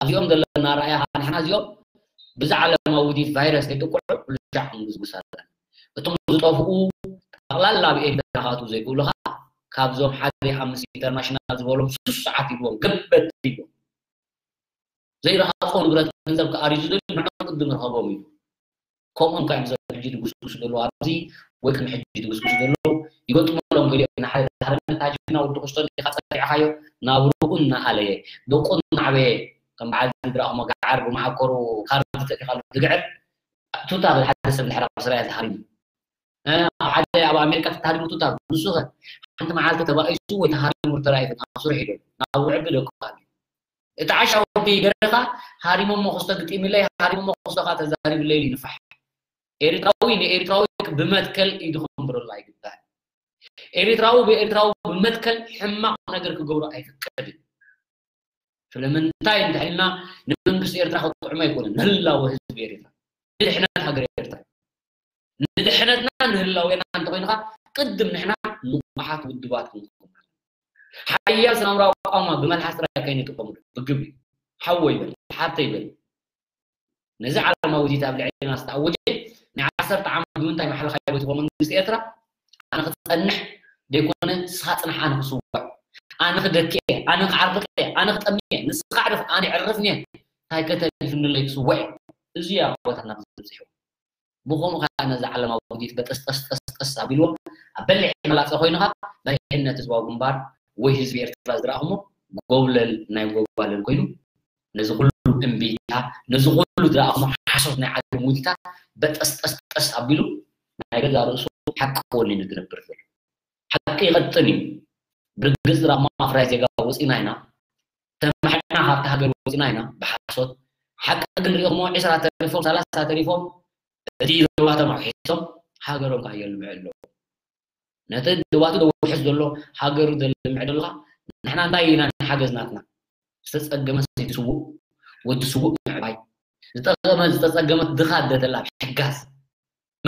Speaker 2: ኣብዚኦም ዘለና ራእያ ንሕና እዚኦም ብዛ ዓለማዊ ውዲት ቫይረስ ከይጥቁዑ ልሻዕ ክንግዝግስ ኣለና እቶም ዝጠፍኡ ጠቕላላ ብኤርትራኻቱ ዘይብሉኻ ካብዞም ሓደ ኣምስት ኢንተርናሽናል ዝበሎም ሱስ ሰዓት ይብዎም ገበት ይብሎም ዘይረኻፆ ንብረት ገንዘብ ከኣርዩ ዝደልዩ ንዕኦም ቅድም ንረኸቦም እዩ ከምኦም ከዓ እዮም ሕጂ ድጉስጉስ ዘለዎ ኣብዚ ወይ ቅድሚ ሕጂ ድጉስጉስ ዘለዎ ይገጥመሎም ገሊኦም ንሓደ ዳሕርነት ሃጅና ወዲ ክስቶ ዲኻ ፀሪዕኻዮ ናብ ሩኡን ናኣለየ ደቁን ናዕበየ ከም በዓል ዝድራእሞ ጋዓር ብማዓኮሩ ካርድ ተጢኻሉ ዝግዕር ቱታ ሓደ ሰብ ድሕሪ ኣብ እስራኤል ተሃሪሙ ኣብ ሓደ ኣብ ኣሜሪካ ተሃሪሙ ቱታ ንሱ ኸ ሓንቲ መዓልቲ ተባኢሱ ወይ ተሃሪሙ ተራእየት ናብ ሱር ሒዶ ናብ ውዕቢ ደቁ እቲ ዓሻውቲ ገረኻ ሃሪሞሞ ክስቶ ግጢምለይ ሃሪሞሞ ክስቶካ ተዛሪብለይ ይንፋሕ ኤርትራዊ ንኤርትራዊ ብመትከል ኢዱ ክምብረሉ ኣይግባእ ኤርትራዊ ብኤርትራዊ ብመትከል ሕማቅ ነገር ክገብሮ ኣይፍቀድን ስለምንታይ እንድሕልና ንመንግስቲ ኤርትራ ክጥዕሞ ኣይኮነን ንህላወ ህዝቢ ኤርትራ ንድሕነት ሃገር ኤርትራ ንድሕነትና ንህላወና እንተኮይንካ ቅድም ንሕና ንቑሓት ውድባት ክንከውን ሓያል ሰናምራዊ ቋማ ብመልሓስ ጥራይ ከይንጥቀምሉ ብግብሪ ሓወ ይበል ሓተ ይበል ነዚ ዓለማዊ ውዲት ኣብ ልዕልና ዝተኣወጀ ናይ ዓሰርተ ዓመት ብምንታይ ማሕለካ ይበትኮ መንግስቲ ኤርትራ ኣነ ክፀንሕ ደይኮነ ንስኻ ፅንሕ ኣነ ክስዋዕ ኣነ ክደክየ ኣነ ክዓርፍቀየ ኣነ ክጠምየ ንስኻ ዕርፍ ኣነ ዕርፍኒ እንታይ ከተልፍንለይ ክስዋዕ እዚ ያ ቦታና ዝበፅሑ ብከምኡ ከዓ ነዚ ዓለማዊ ውዲት በጠስጠስጠስጠስ ኣቢልዎ ኣብ በሊሕ መላፀ ኮይኑካ በሪሕነት ህዝባዊ ግንባር ወይ ህዝቢ ኤርትራ ዝረኣኽሞ ጎብለል ናይ ጎባለል ኮይኑ ነዚ ኩሉ እምቢታ ነዚ ኩሉ ዝረኣኽሞ ሓሶት ናይ ዓለም ውዲታ በጠስጠስጠስ ኣቢሉ ናይ ገዛ ርእሱ ሓቂ ወኒኑ ዝነብር ዘሎ ሓቂ ይቐጥን እዩ ብርግፅ ዝረኣኽሞ ኣፍራይ ዜጋ ወፂና ኢና ተማሕና ካብቲ ሃገር ወፂና ኢና ብሓሶት ሓቂ ግን ሪኢኽሞ ዒስራ ተሪፎም ሰላሳ ተሪፎም እቲ ዞባቶም ኣውሒሶም ሃገሮም ከዓ የልምዕ ኣለዉ ነቲ ድባቱ ደውሕስ ዘሎ ሃገሩ ዘልምዕ ዘለካ ንሕና እንታይ ኢና ንሓገዝ ናትና ዝተፀገመ ሰይቲ ስውእ ወዲ ስውእ ምዕባይ ዝጠቐመ ዝተፀገመት ድኻ ደተላ ሕጋዝ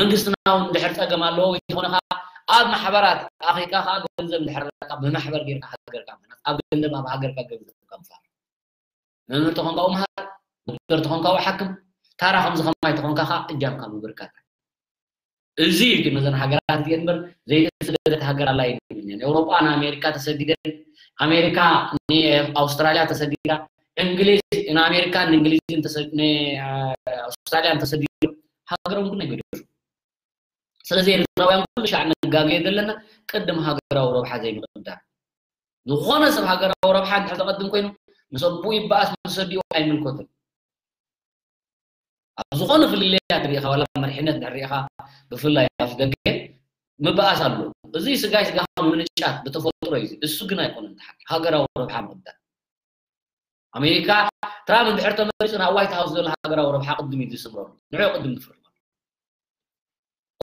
Speaker 2: መንግስትና እውን ድሕር ፀገም ኣለዎ ወይ ዝኾነካ ኣብ ማሕበራት ኣኺካ ከዓ ገንዘብ እንድሕረካ ብማሕበር ጌርካ ሃገርካ ኣብ ገንዘብ ኣብ ሃገርካ ገንዘብካ ምፋር መምህር ተኾንካ ምሃር ዶክተር ተኾንካ ሓክም ታራ ከምዚ ከማይ ተኾንካ ከዓ እጃምካ ምብርካት እዚህ የገነዘን ሀገራት ጀምር ዘይተሰደደት ሀገራት ላይ ይገኛል። ኤውሮፓን አሜሪካ ተሰድደን አሜሪካ አውስትራሊያ ተሰድዳ እንግሊዝ አሜሪካን እንግሊዝን አውስትራሊያን ተሰድደ ሀገሩን ግን ይገደሉ። ስለዚህ ኤርትራውያን ኩልሽ አነጋገ የለና ቅድም ሀገራዊ ረብሓ ዘይምቕዳ ዝኾነ ሰብ ሃገራዊ ረብሓ እንድሕር ተቐድም ኮይኑ ምስ ኣቦ ይበኣስ ምስ ሰዲኡ ኣይምልኮትን ኣብ ዝኾነ ፍልለያት ሪኢኻ ዋላ መሪሕነት ንሪኢኻ ብፍላይ ኣብ ደገ ምበኣስ ኣሎ እዚ ስጋይ ስጋ ምንጫት ብተፈጥሮ እዩ እሱ ግን ኣይኮነን ተሓቂ ሃገራዊ ረብሓ ምቅዳር ኣሜሪካ ትራምፕ እንድሕር ተመሪፁ ናብ ዋይት ሃውስ ዘሎ ሃገራዊ ረብሓ ቅድም እዩ ዝስምረሉ ንዕኡ ቅድም ትፍርማ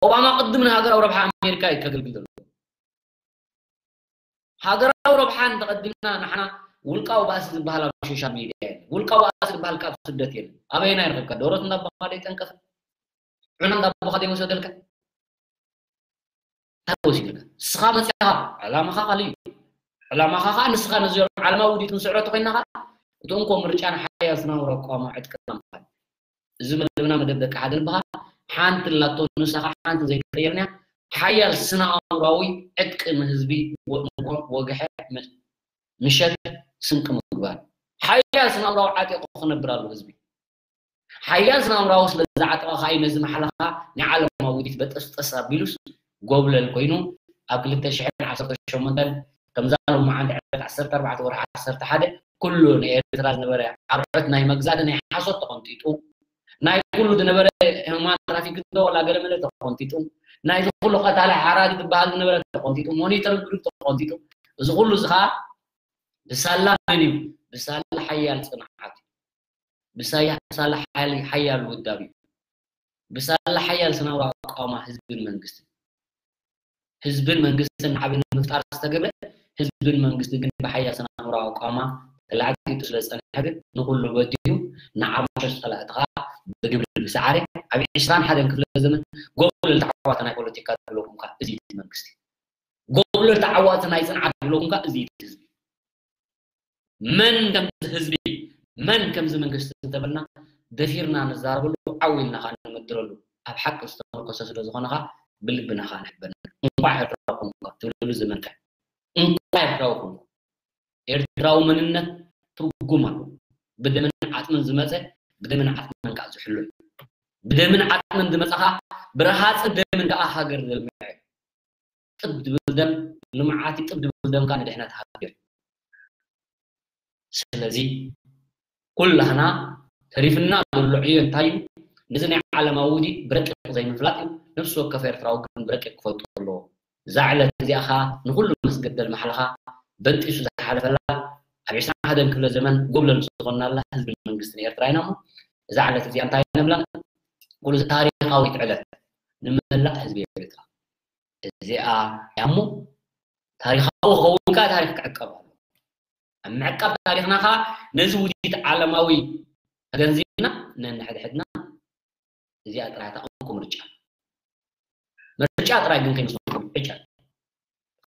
Speaker 2: ኦባማ ቅድም ንሃገራዊ ረብሓ ኣሜሪካ እዩ ከገልግል ዘሎ ሃገራዊ ረብሓ እንተቀዲምና ንሕና ውልቃዊ ባእሲ ዝበሃል ኣብ ሶሻል ሚድያ የለን ውልቃዊ ባእሲ ዝበሃል ካብ ስደት የለን ኣበይና ይርከብካ ደሮት እንዳባኻ ደይጠንቀፈ ዑና እንዳባኻ ደይወሰደልካ እንታይ ወሲድልካ ንስኻ መፅኻ ዕላማኻ ካሊእ እዩ ዕላማኻ ከዓ ንስኻ ነዚኦም ዓለማዊ ውዲት ምስዕረቶ ኮይንካ እቶም ኮ ምርጫን ሓያል ዝነበረ ኣቋማ ዕጥቅና ምባል እዚ መደብና መደብ ደቂ ሓደ ዝበሃል ሓንቲ ላቶ ንስኻ ሓንቲ ዘይተቀየርና ሓያል ስነ ኣእምሯዊ ዕጥቂ ንህዝቢ ወግሐ ምሸት ስንቂ ምግባር ሓያል ስነ ኣእምሯዊ ዓጢቑ ክነብር ኣሎ ህዝቢ ሓያል ስነ ኣእምሯዊ ስለ ዝዓጠቐ ከዓ ነዚ ማሕለኻ ናይ ዓለማዊ ውዲት በጠስጠስ ኣቢሉስ ጎብለል ኮይኑ ኣብ 2018 ከምዛ ሎማዓንቲ ዕለት 14 ወርሒ 11 ኩሉ ንኤርትራ ዝነበረ ዓርዑት ናይ መግዛእ ናይ ሓሶት ተቐንጢጡ ናይ ኩሉ ዝነበረ ህማን ትራፊክ ዶ ወላ ገለመለ ተቐንጢጡ ናይ ዝኩሉ ቀታሊ ሓራዲ ዝበሃል ዝነበረ ተቐንጢጡ ሞኒተር ግሩፕ ተቐንጢጡ እዚ ኩሉ እዚ ከዓ ብሳላ መን እዩ ብሳላ ሓያል ፅንዓት እዩ ብሳላ ሓያል ውዳብ እዩ ብሳላ ሓያል ስነብራ ኣቃውማ ህዝብን መንግስትን ህዝብን መንግስትን ዓብን ምፍጣር ዝተገብረ ህዝብን መንግስቲ ግን ብሓያል ስነብራ ኣቃውማ ተላዕቲቱ ስለ ዝፀንሐ ግን ንኩሉ በዲዩ ንዓባሾ ዝፀላእትኻ ብግብሪ ብሳዕሪ ኣብ ዕስራን ሓደን ክፍለ ዘመን ጎብለል ተዓዋተ ናይ ፖለቲካ ዘለኩምካ እዚ መንግስቲ ጎብለል ተዓዋተ ናይ ፅንዓት ዘለኩምካ እዚ ህዝቢ መን ከምዚ ህዝቢ መን ከምዚ መንግስቲ እንተበልና ደፊርና ንዛረበሉ ዓዊልና ካ ንመድረሉ ኣብ ሓቂ ዝተመርኮሰ ስለ ዝኾነ ካ ብልብና ካ ንሕበና እንኳዕ ኤርትራኩም ትብልሉ ዘመንከ እንኳዕ ኤርትራውኩም ኤርትራዊ መንነት ትርጉም ኣለዎ ብደምን ዓጥምን ዝመፀ ብደምን ዓጥምን ከዓ ዝሕሉ እዩ ብደምን ዓጥምን ዝመፀ ከዓ ብረሃፅ ደምን ከዓ ሃገር ዘልምዐ እዩ ጥብ ድብል ደም ልምዓቲ ጥብ ድብል ደም ከዓ ንድሕነት ሃገር ስለዚ ኩላህና ተሪፍና ዘሎ ዕዮ እንታይ እዩ ነዚ ናይ ዓለማዊ ውዲት ብረቂቕ ዘይምፍላጥ እዩ ነፍሲ ወከፍ ኤርትራዊ ግን ብረቂቕ ክፈልጡ ኣለዎ እዛ ዕለት እዚኣ ከዓ ንኩሉ መስገደል ማሕለኻ በንጢሱ ዝሓለፈላ ኣብ ዒስራ ሓደን ክፍለ ዘመን ጎብለል ዝኾናላ ህዝቢ መንግስቲ ኤርትራ ኢና እሞ እዛ ዕለት እዚኣ እንታይ ነብላ ኩሉ ታሪካዊት ዕለት ንመላእ ህዝቢ ኤርትራ እዚኣ እያ እሞ ታሪኻዊ ከውንካ ታሪክ ክዕቀብ ኣሎ معقب تاريخنا خا نزوديت عالماوي نن حد حدنا زي أطرح تأمكم رجع مرجع أطرح يمكن يسمعكم رجع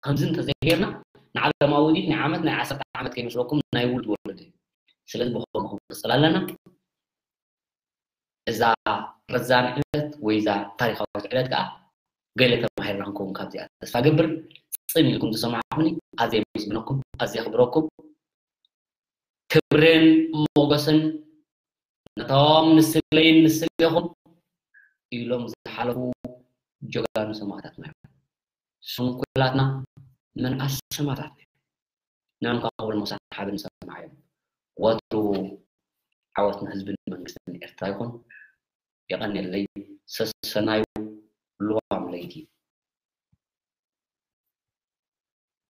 Speaker 2: خمسين تزهيرنا نعلماوي دي نعمتنا عسرت تعمت كي مسلوكم نايولد ولدي سلز بخوم هم صلى لنا إذا رزان علت وإذا تاريخ علت كا قال لك ما هيرانكم كابزي أتسفى قبر صين لكم تسمعوني أزي مسبنكم أزي أخبركم ክብርን ሞገስን ነቶም ንስለይን ንስለይኹም ኢሎም ዝሓለፉ ጀጋኑ ሰማዕታትና እዮም ስም ኩላትና መንኣስ ሰማዕታት ንዕም ካብኡ መሳት ሓደ ንሰማዕ እዮም ወትሩ ዓወትና ህዝብን መንግስትን ኤርትራ ይኹን የቐኒለይ ሰሰናዩ ልዋም ለይቲ